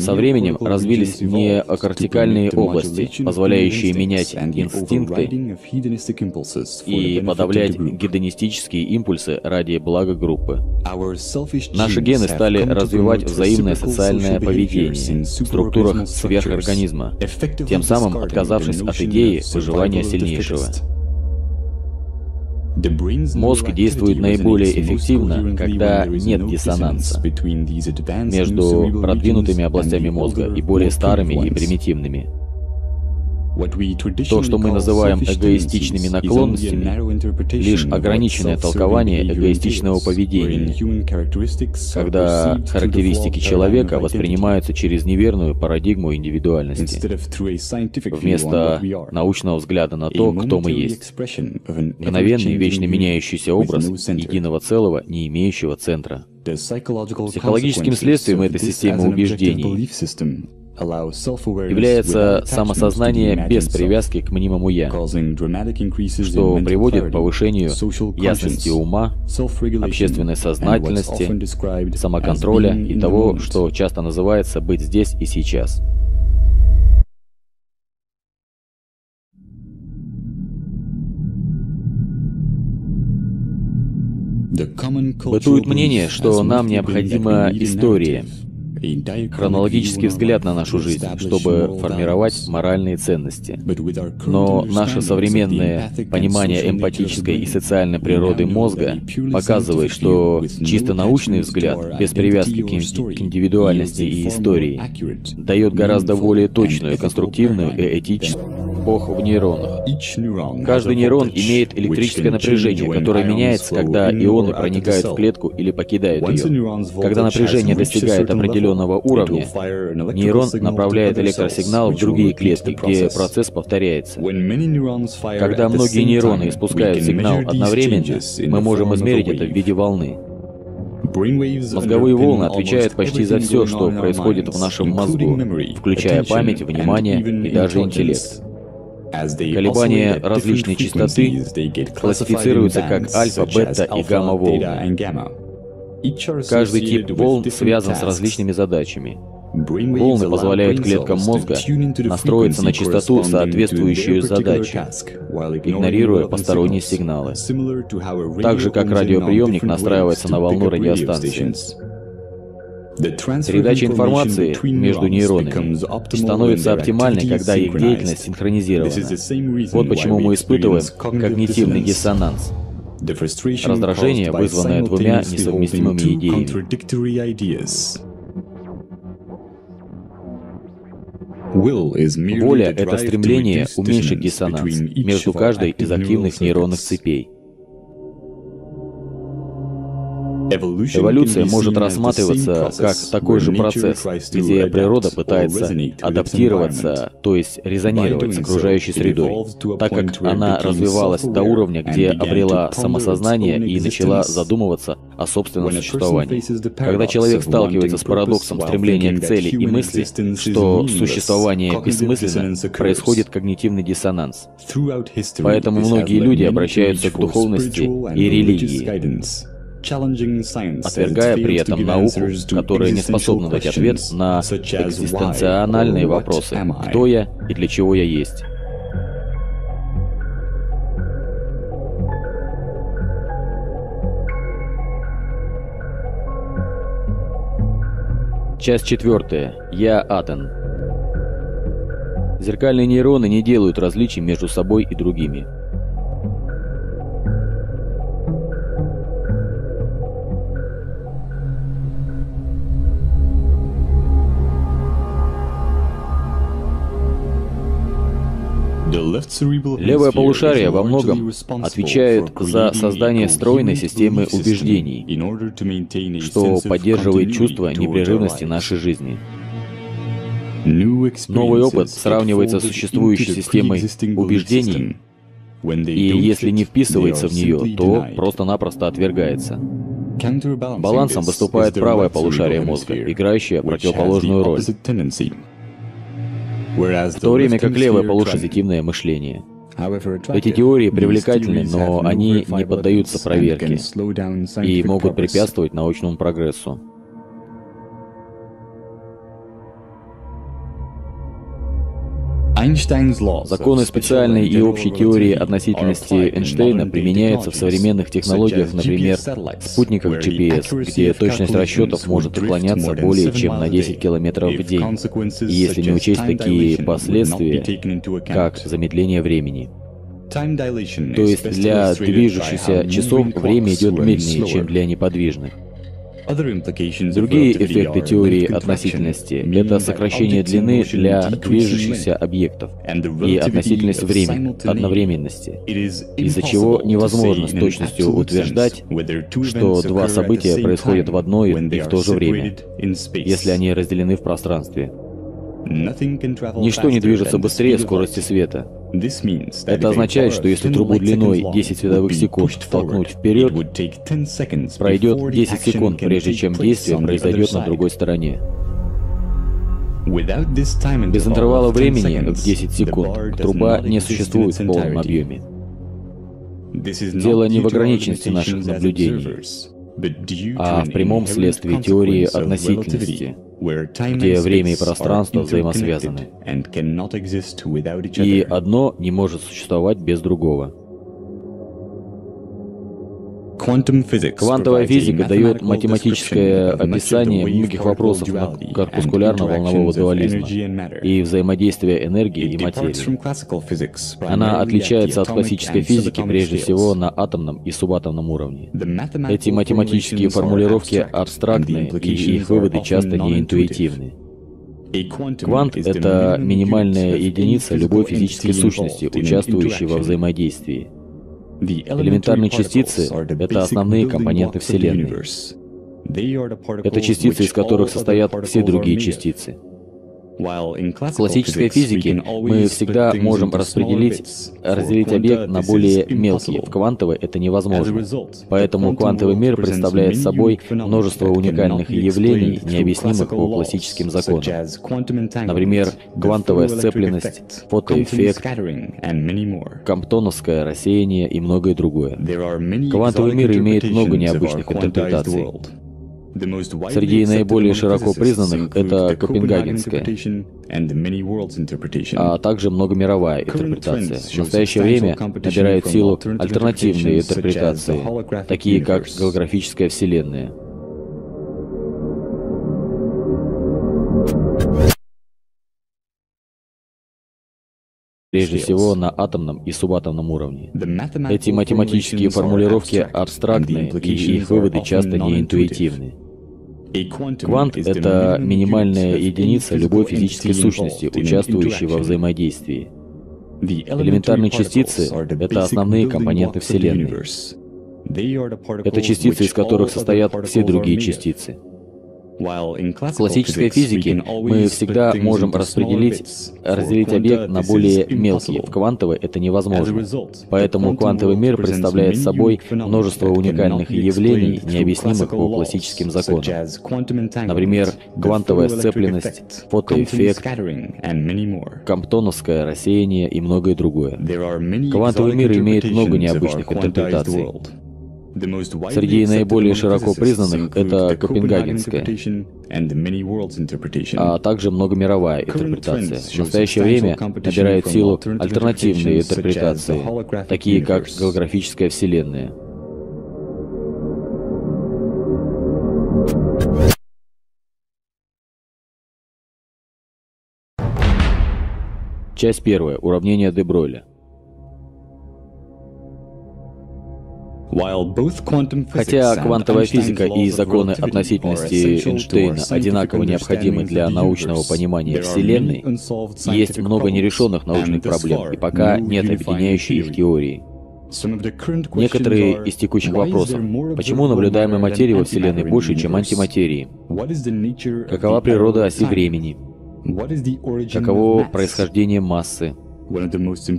Со временем развились неокортикальные области, позволяющие менять инстинкты и подавлять гедонистические импульсы ради блага группы. Наши гены стали развивать взаимное социальное поведение в структурах сверхорганизма, тем самым отказавшись от идеи выживания сильнейшего. Мозг действует наиболее эффективно, когда нет диссонанса между продвинутыми областями мозга и более старыми и примитивными. То, что мы называем эгоистичными наклонностями, лишь ограниченное толкование эгоистичного поведения, когда характеристики человека воспринимаются через неверную парадигму индивидуальности, вместо научного взгляда на то, кто мы есть. Мгновенный, вечно меняющийся образ единого целого, не имеющего центра. Психологическим следствием этой системы убеждений является самосознание без привязки к мнимому «я», что приводит к повышению ясности ума, общественной сознательности, самоконтроля и того, что часто называется «быть здесь и сейчас». Бытует мнение, что нам необходима история, хронологический взгляд на нашу жизнь, чтобы формировать моральные ценности. Но наше современное понимание эмпатической и социальной природы мозга показывает, что чисто научный взгляд, без привязки к индивидуальности и истории, дает гораздо более точную, конструктивную и этическую эпоху в нейронах. Каждый нейрон имеет электрическое напряжение, которое меняется, когда ионы проникают в клетку или покидают ее. Когда напряжение достигает определенного уровня, нейрон направляет электросигнал в другие клетки, где процесс повторяется. Когда многие нейроны испускают сигнал одновременно, мы можем измерить это в виде волны. Мозговые волны отвечают почти за все, что происходит в нашем мозгу, включая память, внимание и даже интеллект. Колебания различной частоты классифицируются как альфа, бета и гамма волны. Каждый тип волн связан с различными задачами. Волны позволяют клеткам мозга настроиться на частоту, соответствующую задаче, игнорируя посторонние сигналы. Так же, как радиоприемник настраивается на волну радиостанции. Передача информации между нейронами становится оптимальной, когда их деятельность синхронизирована. Вот почему мы испытываем когнитивный диссонанс. Раздражение, вызванное двумя несовместимыми идеями. Воля — это стремление уменьшить диссонанс между каждой из активных нейронных цепей. Эволюция может рассматриваться как такой же процесс, где природа пытается адаптироваться, то есть резонировать с окружающей средой, так как она развивалась до уровня, где обрела самосознание и начала задумываться о собственном существовании. Когда человек сталкивается с парадоксом стремления к цели и мысли, что существование бессмысленно, происходит когнитивный диссонанс. Поэтому многие люди обращаются к духовности и религии отвергая при этом науку, которая не способна дать ответ на экзистенциональные вопросы «Кто я и для чего я есть?». Часть четвертая. Я Атен. Зеркальные нейроны не делают различий между собой и другими. Левое полушарие во многом отвечает за создание стройной системы убеждений, что поддерживает чувство непрерывности нашей жизни. Новый опыт сравнивается с существующей системой убеждений, и если не вписывается в нее, то просто-напросто отвергается. Балансом выступает правое полушарие мозга, играющее противоположную роль в то время как левое полушизитивное мышление. Эти теории привлекательны, но они не поддаются проверке и могут препятствовать научному прогрессу. Законы специальной и общей теории относительности Эйнштейна применяются в современных технологиях, например, спутниках GPS, где точность расчетов может уклоняться более чем на 10 километров в день, и если не учесть такие последствия, как замедление времени. То есть для движущихся часов время идет медленнее, чем для неподвижных. Другие эффекты теории относительности — это сокращение длины для движущихся объектов и относительность времени, одновременности, из-за чего невозможно с точностью утверждать, что два события происходят в одно и в то же время, если они разделены в пространстве. Ничто не движется быстрее скорости света. Это означает, что если трубу длиной 10 световых секунд толкнуть вперед, пройдет 10 секунд, прежде чем действие произойдет на другой стороне. Без интервала времени в 10 секунд труба не существует в полном объеме. Дело не в ограниченности наших наблюдений, а в прямом следствии теории относительности — где время и пространство взаимосвязаны. И одно не может существовать без другого. Квантовая физика дает математическое описание многих вопросов корпускулярно-волнового дуализма и взаимодействия энергии и материи. Она отличается от классической физики прежде всего на атомном и субатомном уровне. Эти математические формулировки абстрактны, и их выводы часто неинтуитивны. Квант — это минимальная единица любой физической сущности, участвующей во взаимодействии. Элементарные частицы — это основные компоненты Вселенной. Это частицы, из которых состоят все другие частицы. В классической физике мы всегда можем распределить, разделить объект на более мелкие. В квантовой это невозможно. Поэтому квантовый мир представляет собой множество уникальных явлений, необъяснимых по классическим законам. Например, квантовая сцепленность, фотоэффект, комптоновское рассеяние и многое другое. Квантовый мир имеет много необычных интерпретаций. Среди наиболее широко признанных это Копенгагенская, а также многомировая интерпретация. В настоящее время набирают силу альтернативные интерпретации, такие как голографическая вселенная. прежде всего на атомном и субатомном уровне. Эти математические формулировки абстрактны, и их выводы часто неинтуитивны. Квант — это минимальная единица любой физической сущности, участвующей во взаимодействии. Элементарные частицы — это основные компоненты Вселенной. Это частицы, из которых состоят все другие частицы. В классической физике мы всегда можем распределить, разделить объект на более мелкие. В квантовой это невозможно. Поэтому квантовый мир представляет собой множество уникальных явлений, необъяснимых по классическим законам. Например, квантовая сцепленность, фотоэффект, комптоновское рассеяние и многое другое. Квантовый мир имеет много необычных интерпретаций. Среди наиболее широко признанных это Копенгагенская, а также многомировая интерпретация. В настоящее время набирают силу альтернативные интерпретации, такие как голографическая вселенная. Часть первая. Уравнение де Хотя квантовая физика и законы относительности Эйнштейна одинаково необходимы для научного понимания Вселенной, есть много нерешенных научных проблем, и пока нет объединяющей их теории. Некоторые из текущих вопросов. Почему наблюдаемой материи во Вселенной больше, чем антиматерии? Какова природа оси времени? Каково происхождение массы?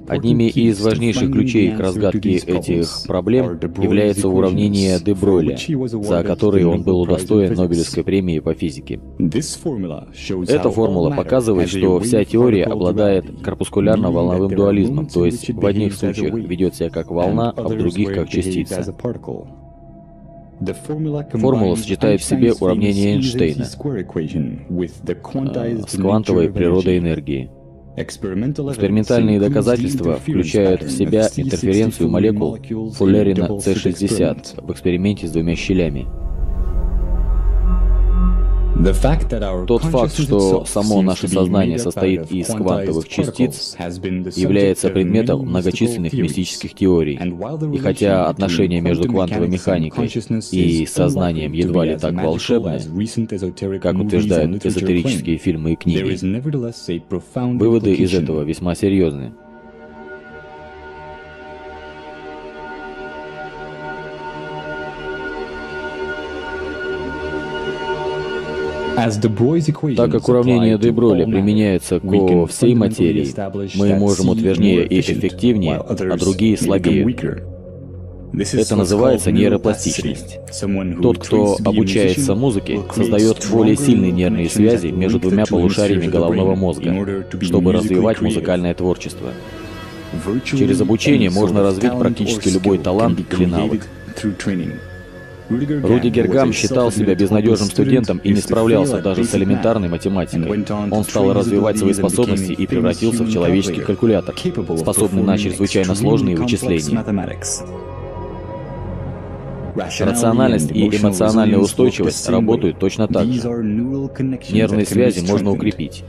Одними из важнейших ключей к разгадке этих проблем является уравнение де Бройля, за которое он был удостоен Нобелевской премии по физике. Эта формула показывает, что вся теория обладает корпускулярно-волновым дуализмом, то есть в одних случаях ведет себя как волна, а в других как частица. Формула сочетает в себе уравнение Эйнштейна э, с квантовой природой энергии. Экспериментальные доказательства включают в себя интерференцию молекул фуллерина C60 в эксперименте с двумя щелями. Тот факт, что само наше сознание состоит из квантовых частиц, является предметом многочисленных мистических теорий. И хотя отношения между квантовой механикой и сознанием едва ли так волшебны, как утверждают эзотерические фильмы и книги, выводы из этого весьма серьезны. Так как уравнение Деброля применяется ко всей материи, мы можем утверднее и эффективнее, а другие слабее. Это называется нейропластичность. Тот, кто обучается музыке, создает более сильные нервные связи между двумя полушариями головного мозга, чтобы развивать музыкальное творчество. Через обучение можно развить практически любой талант или навык. Руди Гергам считал себя безнадежным студентом и не справлялся даже с элементарной математикой. Он стал развивать свои способности и превратился в человеческий калькулятор, способный на чрезвычайно сложные вычисления. Рациональность и эмоциональная устойчивость работают точно так же. Нервные связи можно укрепить.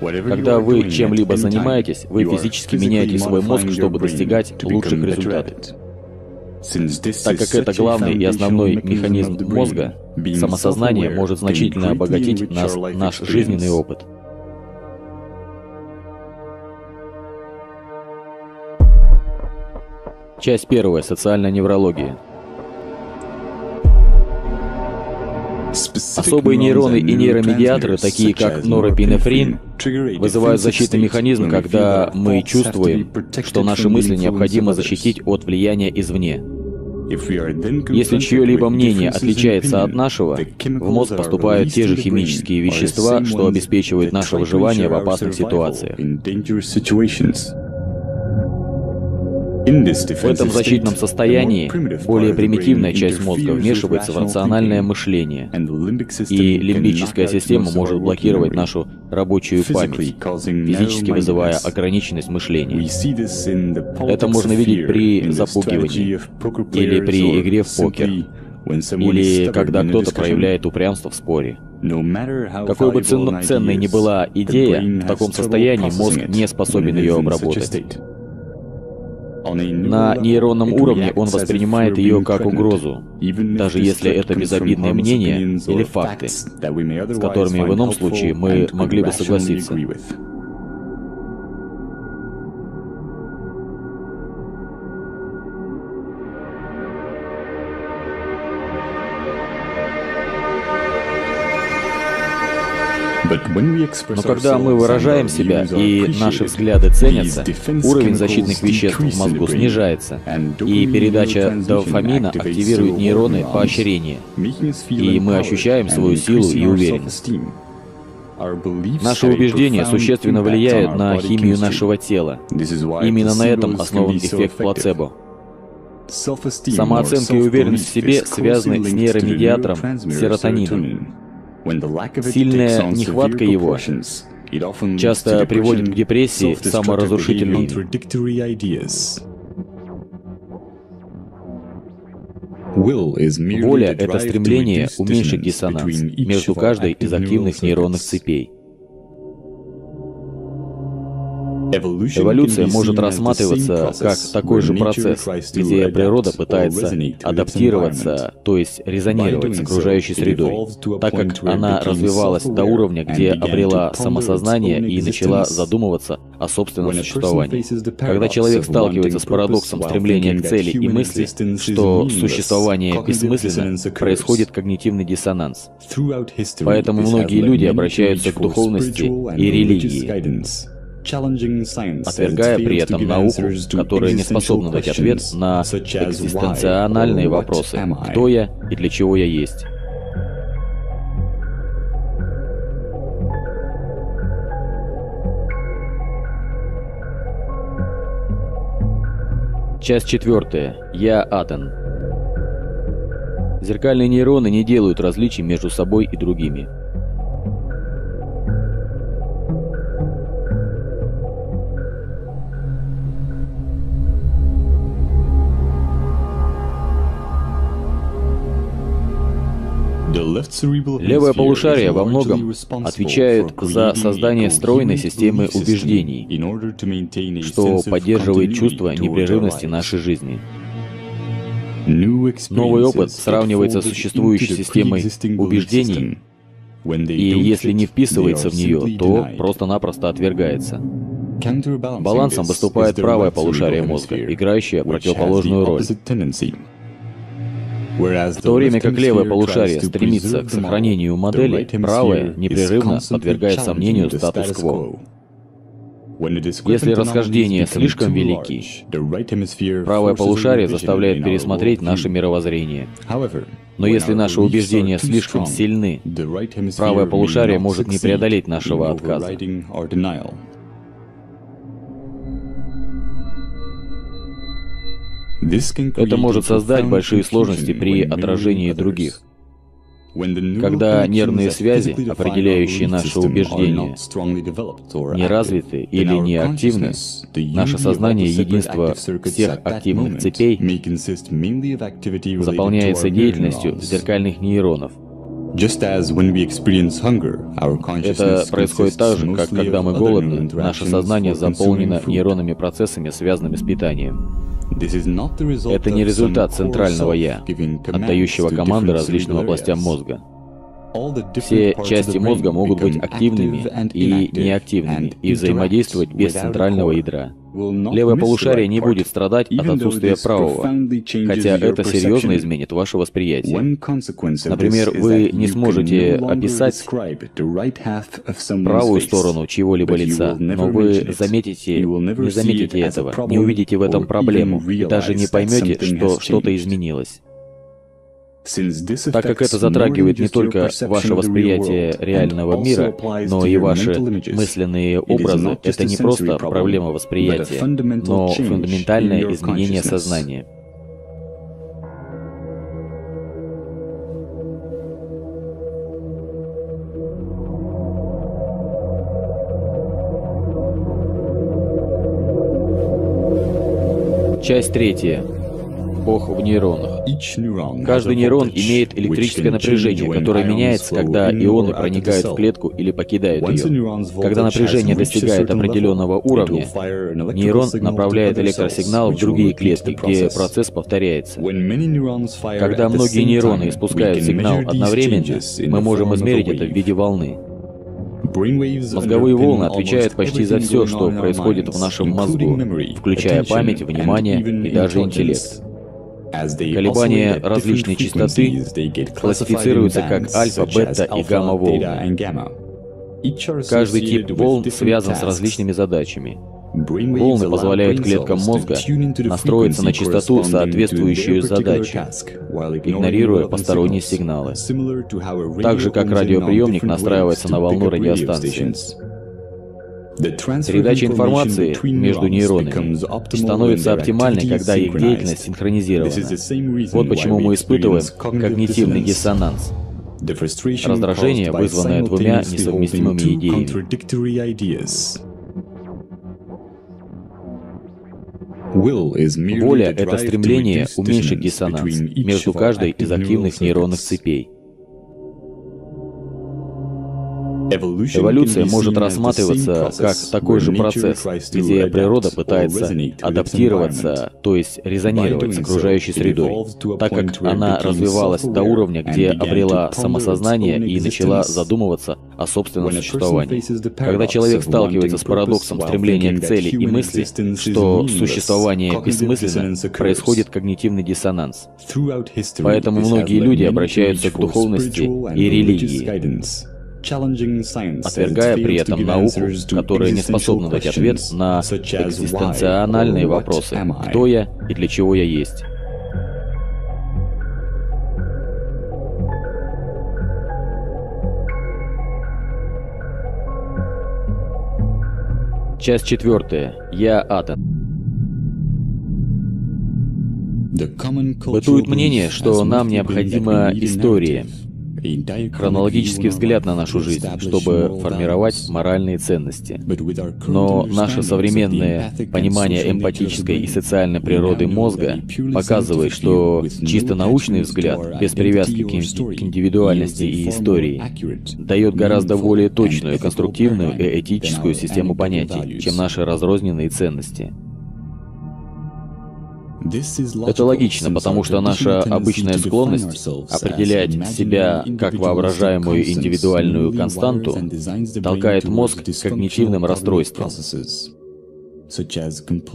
Когда вы чем-либо занимаетесь, вы физически меняете свой мозг, чтобы достигать лучших результатов. Так как это главный и основной механизм мозга, самосознание может значительно обогатить нас, наш жизненный опыт. Часть первая. Социальная неврология. Особые нейроны и нейромедиаторы, такие как норопинефрин, вызывают защитный механизм, когда мы чувствуем, что наши мысли необходимо защитить от влияния извне. Если чье-либо мнение отличается от нашего, в мозг поступают те же химические вещества, что обеспечивают наше выживание в опасных ситуациях. В этом защитном состоянии более примитивная часть мозга вмешивается в рациональное мышление, и лимбическая система может блокировать нашу рабочую память, физически вызывая ограниченность мышления. Это можно видеть при запугивании или при игре в покер, или когда кто-то проявляет упрямство в споре. Какой бы ценной ни была идея, в таком состоянии мозг не способен ее обработать. На нейронном уровне он воспринимает ее как угрозу, даже если это безобидные мнения или факты, с которыми в ином случае мы могли бы согласиться. Но когда мы выражаем себя и наши взгляды ценятся, уровень защитных веществ в мозгу снижается, и передача дофамина активирует нейроны поощрения, и мы ощущаем свою силу и уверенность. Наши убеждения существенно влияют на химию нашего тела. Именно на этом основан эффект плацебо. Самооценка и уверенность в себе связаны с нейромедиатором серотонином. Сильная нехватка его часто приводит к депрессии, саморазрушительным. Воля — это стремление уменьшить диссонанс между каждой из активных нейронных цепей. Эволюция может рассматриваться как такой же процесс, где природа пытается адаптироваться, то есть резонировать с окружающей средой, так как она развивалась до уровня, где обрела самосознание и начала задумываться о собственном существовании. Когда человек сталкивается с парадоксом стремления к цели и мысли, что существование бессмысленно, происходит когнитивный диссонанс. Поэтому многие люди обращаются к духовности и религии отвергая при этом науку, которая не способна дать ответ на экзистенциональные вопросы «Кто я и для чего я есть?». Часть четвертая. Я Атен. Зеркальные нейроны не делают различий между собой и другими. Левое полушарие во многом отвечает за создание стройной системы убеждений, что поддерживает чувство непрерывности нашей жизни. Новый опыт сравнивается с существующей системой убеждений, и если не вписывается в нее, то просто-напросто отвергается. Балансом выступает правое полушарие мозга, играющее противоположную роль. В то время как левое полушарие стремится к сохранению модели, правое непрерывно подвергает сомнению статус-кво. Если расхождения слишком велики, правое полушарие заставляет пересмотреть наше мировоззрение. Но если наши убеждения слишком сильны, правое полушарие может не преодолеть нашего отказа. Это может создать большие сложности при отражении других. Когда нервные связи, определяющие наши убеждения, не развиты или не активны, наше сознание единство всех активных цепей заполняется деятельностью зеркальных нейронов. Это происходит так же, как когда мы голодны, наше сознание заполнено нейронными процессами, связанными с питанием. Это не результат центрального «я», отдающего команды различным областям мозга. Все части мозга могут быть активными и неактивными и взаимодействовать без центрального ядра. Левое полушарие не будет страдать от отсутствия правого, хотя это серьезно изменит ваше восприятие. Например, вы не сможете описать правую сторону чьего-либо лица, но вы заметите, не заметите этого, не увидите в этом проблему и даже не поймете, что что-то изменилось. Так как это затрагивает не только ваше восприятие реального мира, но и ваши мысленные образы, это не просто проблема восприятия, но фундаментальное изменение сознания. Часть третья. Бог в нейронах. Каждый нейрон имеет электрическое напряжение, которое меняется, когда ионы проникают в клетку или покидают ее. Когда напряжение достигает определенного уровня, нейрон направляет электросигнал в другие клетки, где процесс повторяется. Когда многие нейроны испускают сигнал одновременно, мы можем измерить это в виде волны. Мозговые волны отвечают почти за все, что происходит в нашем мозгу, включая память, внимание и даже интеллект. Колебания различной частоты классифицируются как альфа, бета и гамма волны. Каждый тип волн связан с различными задачами. Волны позволяют клеткам мозга настроиться на частоту, соответствующую задаче, игнорируя посторонние сигналы. Так же, как радиоприемник настраивается на волну радиостанции. Передача информации между нейронами становится оптимальной, когда их деятельность синхронизирована. Вот почему мы испытываем когнитивный диссонанс. Раздражение, вызванное двумя несовместимыми идеями. Воля — это стремление уменьшить диссонанс между каждой из активных нейронных цепей. Эволюция может рассматриваться как такой же процесс, где природа пытается адаптироваться, то есть резонировать с окружающей средой, так как она развивалась до уровня, где обрела самосознание и начала задумываться о собственном существовании. Когда человек сталкивается с парадоксом стремления к цели и мысли, что существование бессмысленно, происходит когнитивный диссонанс. Поэтому многие люди обращаются к духовности и религии отвергая при этом науку, которая не способна дать ответ на экзистенциональные вопросы «Кто я и для чего я есть?». Часть четвертая. Я атом. Бытует мнение, что нам необходима история, хронологический взгляд на нашу жизнь, чтобы формировать моральные ценности. Но наше современное понимание эмпатической и социальной природы мозга показывает, что чисто научный взгляд, без привязки к индивидуальности и истории, дает гораздо более точную, конструктивную и этическую систему понятий, чем наши разрозненные ценности. Это логично, потому что наша обычная склонность определять себя как воображаемую индивидуальную константу толкает мозг к когнитивным расстройствам.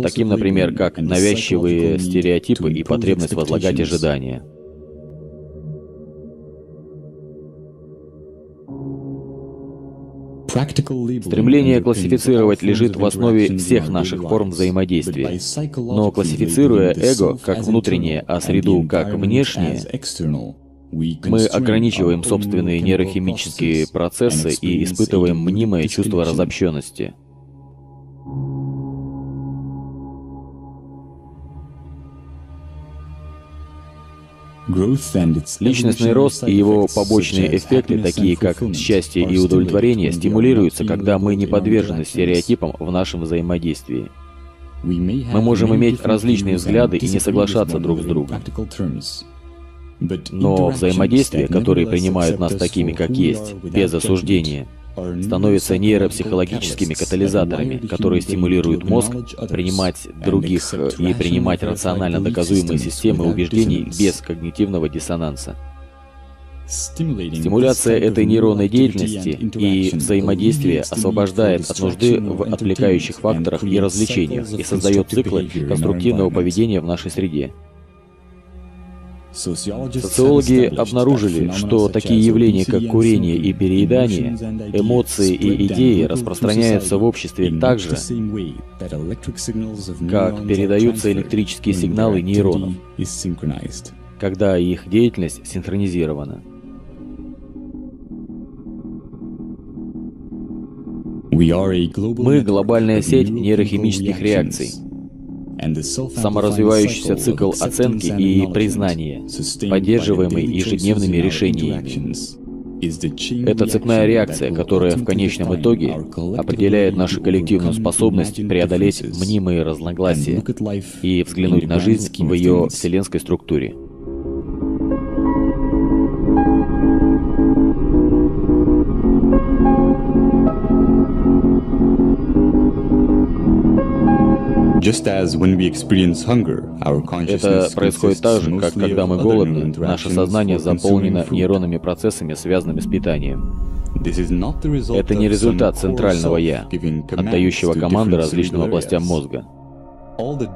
Таким, например, как навязчивые стереотипы и потребность возлагать ожидания. Стремление классифицировать лежит в основе всех наших форм взаимодействия. Но классифицируя эго как внутреннее, а среду как внешнее, мы ограничиваем собственные нейрохимические процессы и испытываем мнимое чувство разобщенности. Личностный рост и его побочные эффекты, такие как счастье и удовлетворение, стимулируются, когда мы не подвержены стереотипам в нашем взаимодействии. Мы можем иметь различные взгляды и не соглашаться друг с другом. Но взаимодействия, которые принимают нас такими, как есть, без осуждения, становятся нейропсихологическими катализаторами, которые стимулируют мозг принимать других и принимать рационально доказуемые системы убеждений без когнитивного диссонанса. Стимуляция этой нейронной деятельности и взаимодействия освобождает от нужды в отвлекающих факторах и развлечениях и создает циклы конструктивного поведения в нашей среде. Социологи обнаружили, что такие явления, как курение и переедание, эмоции и идеи распространяются в обществе так же, как передаются электрические сигналы нейронов, когда их деятельность синхронизирована. Мы — глобальная сеть нейрохимических реакций — саморазвивающийся цикл оценки и признания, поддерживаемый ежедневными решениями. Это цепная реакция, которая в конечном итоге определяет нашу коллективную способность преодолеть мнимые разногласия и взглянуть на жизнь в ее вселенской структуре. Это происходит так же, как когда мы голодны, наше сознание заполнено нейронными процессами, связанными с питанием. Это не результат центрального «я», отдающего команды различным областям мозга.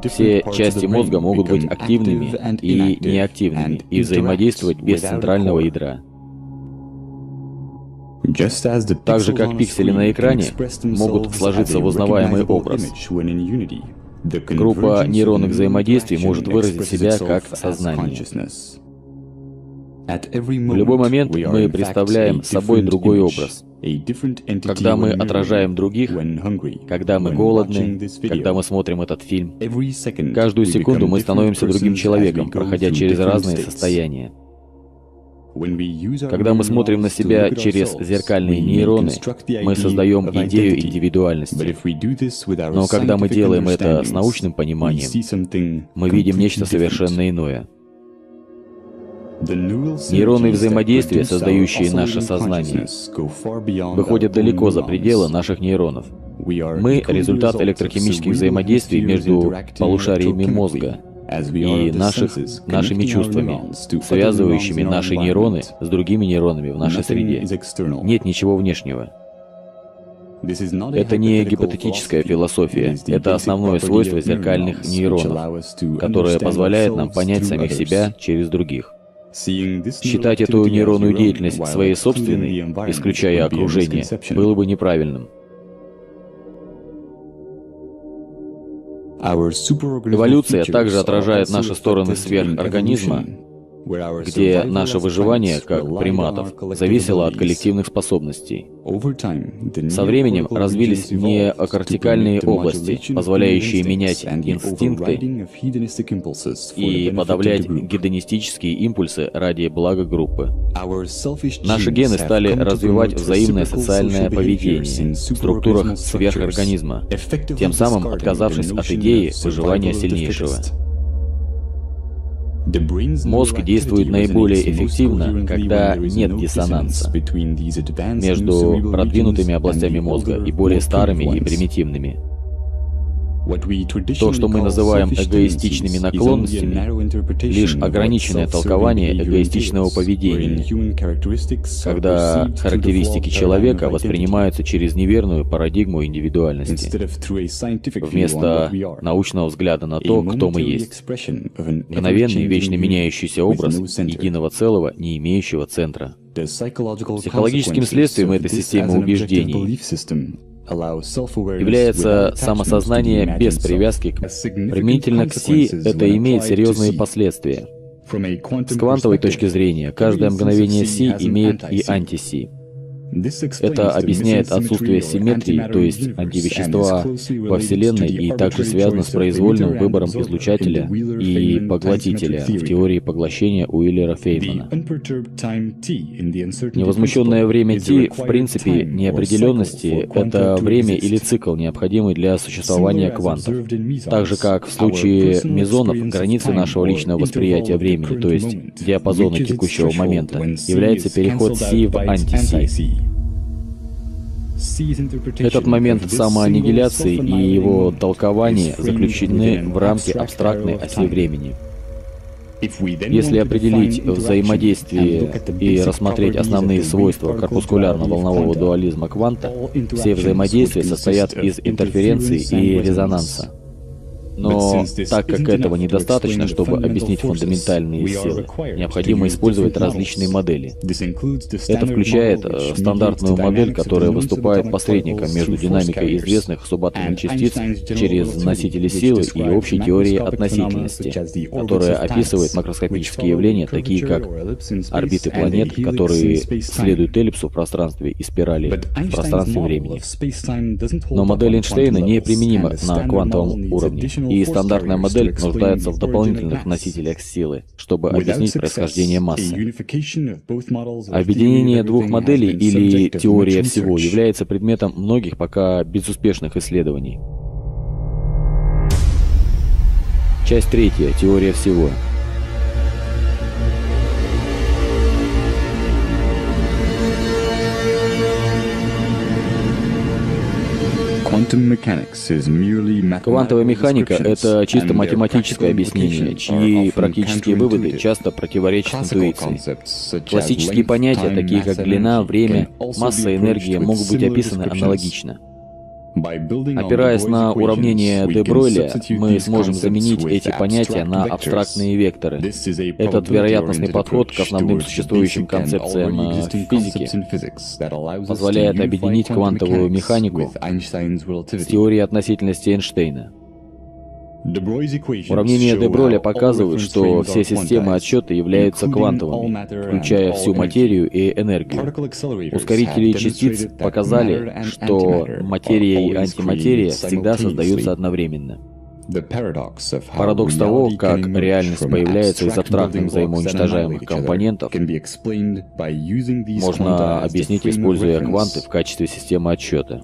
Все части мозга могут быть активными и неактивными и взаимодействовать без центрального ядра. Так же, как пиксели на экране могут сложиться в узнаваемый образ. Группа нейронных взаимодействий может выразить себя как сознание. В любой момент мы представляем собой другой образ. Когда мы отражаем других, когда мы голодны, когда мы смотрим этот фильм, каждую секунду мы становимся другим человеком, проходя через разные состояния. Когда мы смотрим на себя через зеркальные нейроны, мы создаем идею индивидуальности. Но когда мы делаем это с научным пониманием, мы видим нечто совершенно иное. Нейронные взаимодействия, создающие наше сознание, выходят далеко за пределы наших нейронов. Мы — результат электрохимических взаимодействий между полушариями мозга — и наших, нашими чувствами, связывающими наши нейроны с другими нейронами в нашей среде. Нет ничего внешнего. Это не гипотетическая философия, это основное свойство зеркальных нейронов, которое позволяет нам понять самих себя через других. Считать эту нейронную деятельность своей собственной, исключая окружение, было бы неправильным. Эволюция также отражает наши стороны сверхорганизма, где наше выживание, как приматов, зависело от коллективных способностей. Со временем развились неокортикальные области, позволяющие менять инстинкты и подавлять гедонистические импульсы ради блага группы. Наши гены стали развивать взаимное социальное поведение в структурах сверхорганизма, тем самым отказавшись от идеи выживания сильнейшего. Мозг действует наиболее эффективно, когда нет диссонанса между продвинутыми областями мозга и более старыми и примитивными. То, что мы называем эгоистичными наклонностями, лишь ограниченное толкование эгоистичного поведения, когда характеристики человека воспринимаются через неверную парадигму индивидуальности, вместо научного взгляда на то, кто мы есть. Мгновенный, вечно меняющийся образ единого целого, не имеющего центра. Психологическим следствием этой системы убеждений является самосознание без привязки к... Применительно к Си это имеет серьезные последствия. С квантовой точки зрения, каждое мгновение Си имеет и анти-Си. Это объясняет отсутствие симметрии, то есть антивещества во Вселенной, и также связано с произвольным выбором излучателя и поглотителя в теории поглощения Уиллера Феймана. Невозмущенное время T, в принципе, неопределенности — это время или цикл, необходимый для существования квантов. Так же, как в случае мезонов, границы нашего личного восприятия времени, то есть диапазона текущего момента, является переход Си в анти-Си. Этот момент самоаннигиляции и его толкование заключены в рамки абстрактной оси времени. Если определить взаимодействие и рассмотреть основные свойства корпускулярно-волнового дуализма кванта, все взаимодействия состоят из интерференции и резонанса. Но так как этого недостаточно, чтобы объяснить фундаментальные силы, необходимо использовать различные модели. Это включает э, стандартную модель, которая выступает посредником между динамикой известных субатомных частиц через носители силы и общей теорией относительности, которая описывает макроскопические явления, такие как орбиты планет, которые следуют эллипсу в пространстве и спирали в пространстве времени. Но модель Эйнштейна не применима на квантовом уровне и стандартная модель нуждается в дополнительных носителях силы, чтобы объяснить происхождение массы. Объединение двух моделей или теория всего является предметом многих пока безуспешных исследований. Часть третья. Теория всего. Квантовая механика — это чисто математическое объяснение, чьи практические выводы часто противоречат интуиции. Классические понятия, такие как длина, время, масса, энергия, могут быть описаны аналогично. Опираясь на уравнение де Бройля, мы сможем заменить эти понятия на абстрактные векторы. Этот вероятностный подход к основным существующим концепциям э, физики позволяет объединить квантовую механику с теорией относительности Эйнштейна. Уравнения де Броля показывают, что все системы отсчета являются квантовыми, включая всю материю и энергию. Ускорители частиц показали, что материя и антиматерия всегда создаются одновременно. Парадокс того, как реальность появляется из абстрактных взаимоуничтожаемых компонентов, можно объяснить, используя кванты в качестве системы отсчета.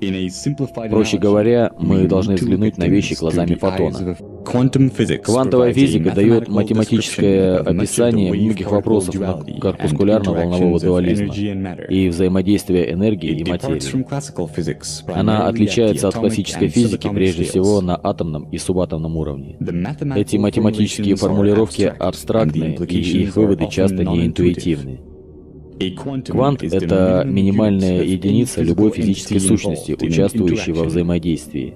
Проще говоря, мы должны взглянуть на вещи глазами фотона. Квантовая физика дает математическое описание многих вопросов корпускулярно-волнового дуализма и взаимодействия энергии и материи. Она отличается от классической физики прежде всего на атомном и субатомном уровне. Эти математические формулировки абстрактные, и их выводы часто неинтуитивны. Квант — это минимальная единица любой физической сущности, участвующей во взаимодействии.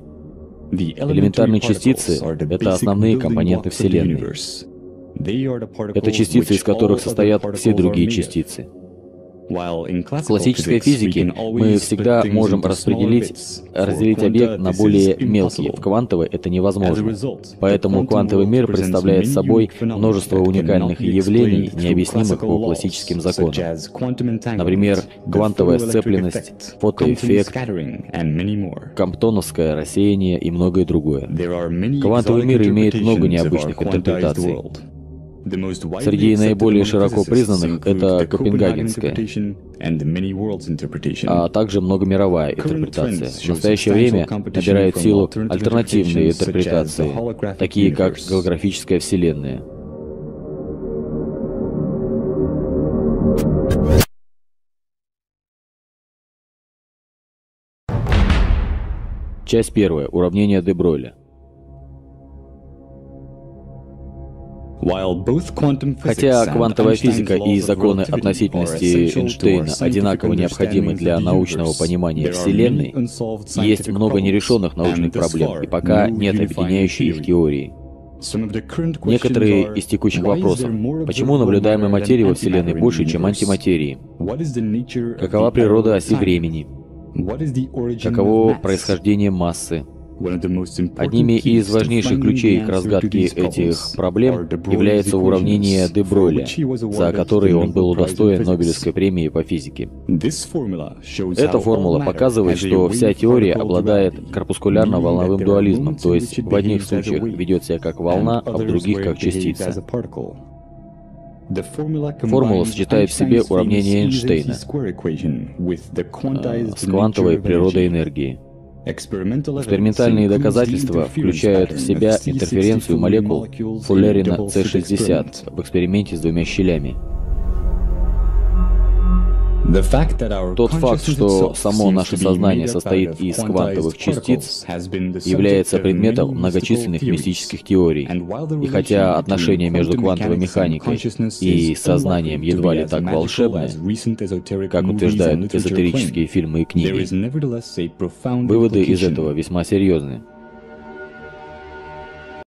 Элементарные частицы — это основные компоненты Вселенной. Это частицы, из которых состоят все другие частицы. В классической физике мы всегда можем распределить, разделить объект на более мелкие. В квантовой это невозможно. Поэтому квантовый мир представляет собой множество уникальных явлений, необъяснимых по классическим законам. Например, квантовая сцепленность, фотоэффект, комптоновское рассеяние и многое другое. Квантовый мир имеет много необычных интерпретаций. Среди наиболее широко признанных это Копенгагенская, а также многомировая интерпретация. В настоящее время набирают силу альтернативные интерпретации, такие как голографическая вселенная. Часть первая. Уравнение де Хотя квантовая физика и законы относительности Эйнштейна одинаково необходимы для научного понимания Вселенной, есть много нерешенных научных проблем, и пока нет объединяющей их теории. Некоторые из текущих вопросов. Почему наблюдаемой материи во Вселенной больше, чем антиматерии? Какова природа оси времени? Каково происхождение массы? Одними из важнейших ключей к разгадке этих проблем является уравнение де Бройля, за которое он был удостоен Нобелевской премии по физике. Эта формула показывает, что вся теория обладает корпускулярно-волновым дуализмом, то есть в одних случаях ведет себя как волна, а в других как частица. Формула сочетает в себе уравнение Эйнштейна э, с квантовой природой энергии. Экспериментальные доказательства включают в себя интерференцию молекул фуллерина C60 в эксперименте с двумя щелями. Тот факт, что само наше сознание состоит из квантовых частиц, является предметом многочисленных мистических теорий. И хотя отношения между квантовой механикой и сознанием едва ли так волшебны, как утверждают эзотерические фильмы и книги, выводы из этого весьма серьезны.